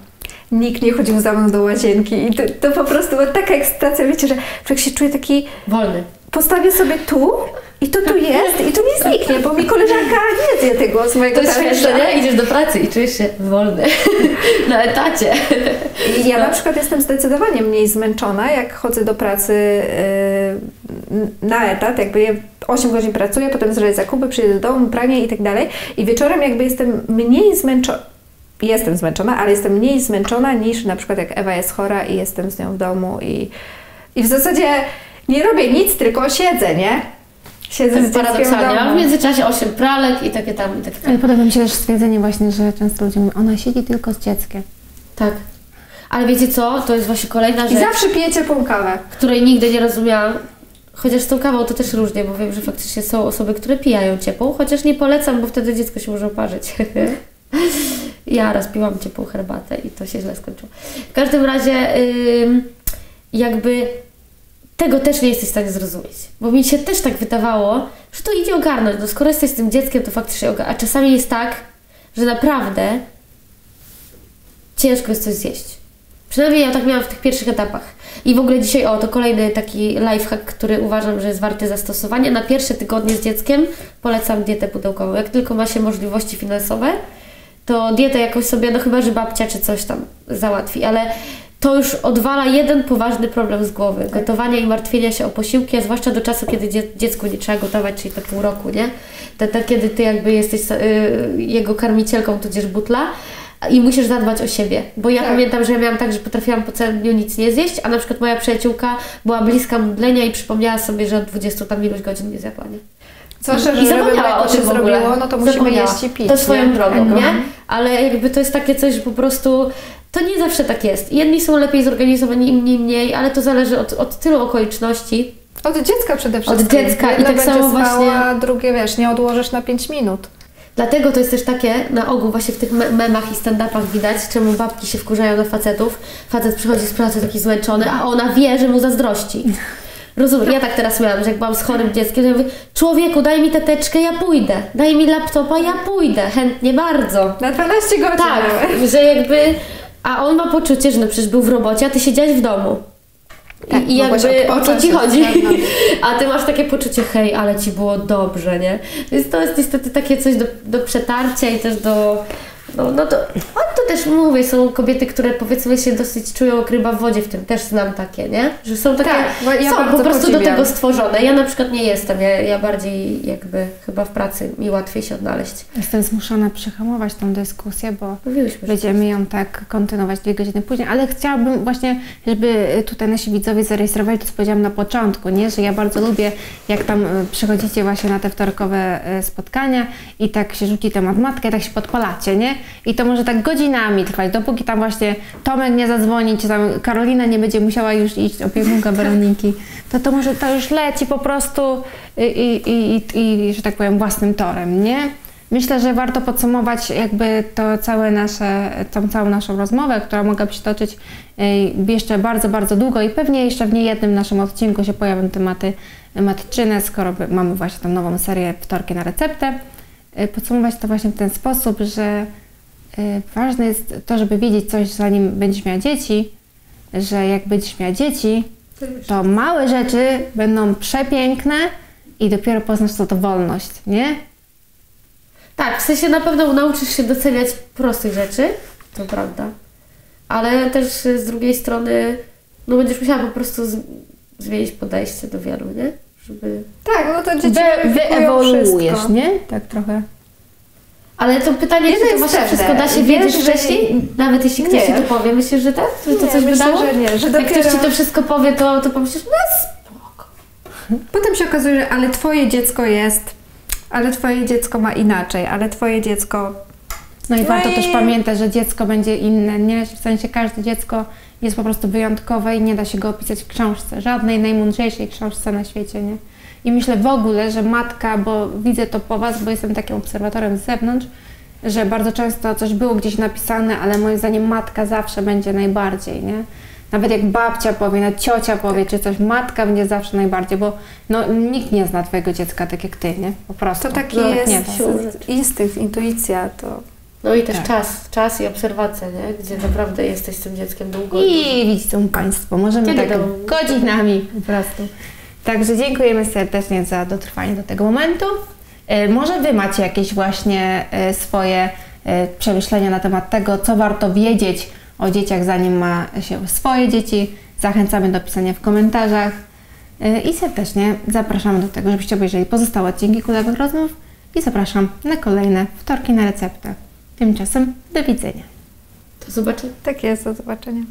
Nikt nie chodził za mną do łazienki i to, to po prostu była taka ekscytacja, wiecie, że człowiek się czuje taki Wolny. Postawię sobie tu i to tu jest i tu mi zniknie, bo mi koleżanka nie zje tego z mojego To jest talerza. nie? Idziesz do pracy i czujesz się wolny. Na etacie. I ja na przykład jestem zdecydowanie mniej zmęczona, jak chodzę do pracy yy, na etat, jakby ja 8 godzin pracuję, potem zrobię zakupy, przyjdę do domu, pranie i tak dalej i wieczorem jakby jestem mniej zmęczona, jestem zmęczona, ale jestem mniej zmęczona niż na przykład jak Ewa jest chora i jestem z nią w domu i, i w zasadzie nie robię nic, tylko siedzę, nie? Siedzę z paradoksalnie, a w międzyczasie 8 pralek i takie tam, i takie tam. Ale podoba mi się też stwierdzenie właśnie, że często ludzie mówią, ona siedzi tylko z dzieckiem. Tak. Ale wiecie co? To jest właśnie kolejna I rzecz, zawsze piję ciepłą kawę. której nigdy nie rozumiałam. Chociaż z tą kawą to też różnie, bo wiem, że faktycznie są osoby, które pijają ciepłą, chociaż nie polecam, bo wtedy dziecko się może oparzyć. Ja rozpiłam ciepłą herbatę i to się źle skończyło. W każdym razie jakby tego też nie jesteś w stanie zrozumieć. Bo mi się też tak wydawało, że to idzie ogarnąć. No skoro jesteś z tym dzieckiem, to faktycznie ogarnąć. A czasami jest tak, że naprawdę ciężko jest coś zjeść. Przynajmniej ja tak miałam w tych pierwszych etapach. I w ogóle dzisiaj, o, to kolejny taki lifehack, który uważam, że jest warty zastosowania. Na pierwsze tygodnie z dzieckiem polecam dietę pudełkową. Jak tylko ma się możliwości finansowe, to dietę jakoś sobie, no chyba, że babcia czy coś tam załatwi, ale to już odwala jeden poważny problem z głowy. Gotowania i martwienia się o posiłki, a zwłaszcza do czasu, kiedy dzie dziecku nie trzeba gotować, czyli to pół roku, nie? To, to kiedy ty jakby jesteś y, jego karmicielką, tudzież butla, i musisz zadbać o siebie. Bo ja Tak. pamiętam, że ja miałam tak, że potrafiłam po całym dniu nic nie zjeść, a na przykład moja przyjaciółka była bliska mdlenia i przypomniała sobie, że od 20 tam iluś godzin nie zjadła, nie? I że żeby zapomniała mleko o ogóle. zrobiło, no to musimy jeść i pić. To swoją nie? drogą, Tak. nie? Ale jakby to jest takie coś, że po prostu to nie zawsze tak jest. Jedni są lepiej zorganizowani, inni mniej, ale to zależy od, od tylu okoliczności. Od dziecka przede wszystkim. dziecka i tak samo właśnie- a drugie, wiesz, nie odłożysz na 5 minut. Dlatego to jest też takie, na ogół właśnie w tych me- memach i stand-upach widać, czemu babki się wkurzają na facetów. Facet przychodzi z pracy taki zmęczony, a ona wie, że mu zazdrości. Rozumiem, ja tak teraz miałam, że jak byłam z chorym dzieckiem, to ja mówię, człowieku, daj mi teteczkę, ja pójdę. Daj mi laptopa, ja pójdę. Chętnie bardzo. Na 12 godzin. Tak, że jakby... A on ma poczucie, że no przecież był w robocie, a ty siedziałeś w domu. Tak, I, mogłaś jakby o co ci od chodzi? zewnątrz. A ty masz takie poczucie, hej, ale ci było dobrze, nie? Więc to jest niestety takie coś do, do przetarcia i też do. No, no to, o, to też mówię, są kobiety, które powiedzmy się dosyć czują jak ryba w wodzie, w tym też znam takie, nie? Że są takie, Tak, bo ja są po prostu do podziwiam. tego stworzone. Ja na przykład nie jestem, ja, ja bardziej jakby chyba w pracy mi łatwiej się odnaleźć. Jestem zmuszona przyhamować tą dyskusję, bo Mówiłyśmy, będziemy ją tak kontynuować dwie godziny później, ale chciałabym właśnie, żeby tutaj nasi widzowie zarejestrowali to, co powiedziałam na początku, nie? że ja bardzo lubię, jak tam e, przychodzicie właśnie na te wtorkowe e, spotkania i tak się rzuci temat matkę, tak się podpalacie, nie? I to może tak godzinami trwać, dopóki tam właśnie Tomek nie zadzwoni, czy tam Karolina nie będzie musiała już iść, opiekunka Weroniki, to to może to już leci po prostu i, i, i, i, że tak powiem, własnym torem, nie? Myślę, że warto podsumować jakby to całe nasze, tą całą naszą rozmowę, która mogłaby się toczyć e, jeszcze bardzo, bardzo długo i pewnie jeszcze w niejednym naszym odcinku się pojawią tematy matczyne, skoro mamy właśnie tą nową serię Wtorki na receptę. E, Podsumować to właśnie w ten sposób, że ważne jest to, żeby wiedzieć coś zanim będziesz miała dzieci, że jak będziesz miała dzieci, to małe rzeczy będą przepiękne i dopiero poznasz co to wolność, nie? Tak, w sensie na pewno nauczysz się doceniać prostych rzeczy, to prawda. Ale też y, z drugiej strony, no będziesz musiała po prostu zmienić podejście do wielu, nie? Żeby... Tak, no to dzieci Wy, wyewoluujesz, wszystko. nie? Tak trochę. Ale to pytanie, Jedno czy to właśnie pewne. wszystko da się Wiesz, wiedzieć że- wcześniej? Nawet jeśli ktoś Nie. ci to powie. Myślisz, że tak? Że to Nie, coś myślę, dało? że nie, że Jak dopiero- ktoś ci to wszystko powie, to, to pomyślisz, no spoko. Potem się okazuje, że ale twoje dziecko jest, ale twoje dziecko ma inaczej, ale twoje dziecko... No i No warto i- też pamiętać, że dziecko będzie inne, nie? W sensie każde dziecko jest po prostu wyjątkowe i nie da się go opisać w książce, żadnej najmądrzejszej książce na świecie, nie? I myślę w ogóle, że matka, bo widzę to po Was, bo jestem takim obserwatorem z zewnątrz, że bardzo często coś było gdzieś napisane, ale moim zdaniem matka zawsze będzie najbardziej, nie? Nawet jak babcia powie, nawet ciocia powie, czy coś, matka będzie zawsze najbardziej, bo no, nikt nie zna Twojego dziecka tak jak Ty, nie? Po prostu. To taki No, jest nie da. instynkt, intuicja, to... No i też Tak. czas, czas i obserwacja, nie? Gdzie naprawdę jesteś z tym dzieckiem długo. I widzą Państwo, możemy Kiedy tak to? godzinami po prostu. Także dziękujemy serdecznie za dotrwanie do tego momentu. E, Może Wy macie jakieś właśnie e, swoje e, przemyślenia na temat tego, co warto wiedzieć o dzieciach, zanim ma się swoje dzieci. Zachęcamy do pisania w komentarzach i serdecznie zapraszamy do tego, żebyście obejrzeli pozostałe odcinki Kulewych Rozmów i zapraszam na kolejne wtorki na receptę. Tymczasem do widzenia. To zobaczymy. Tak jest, do zobaczenia.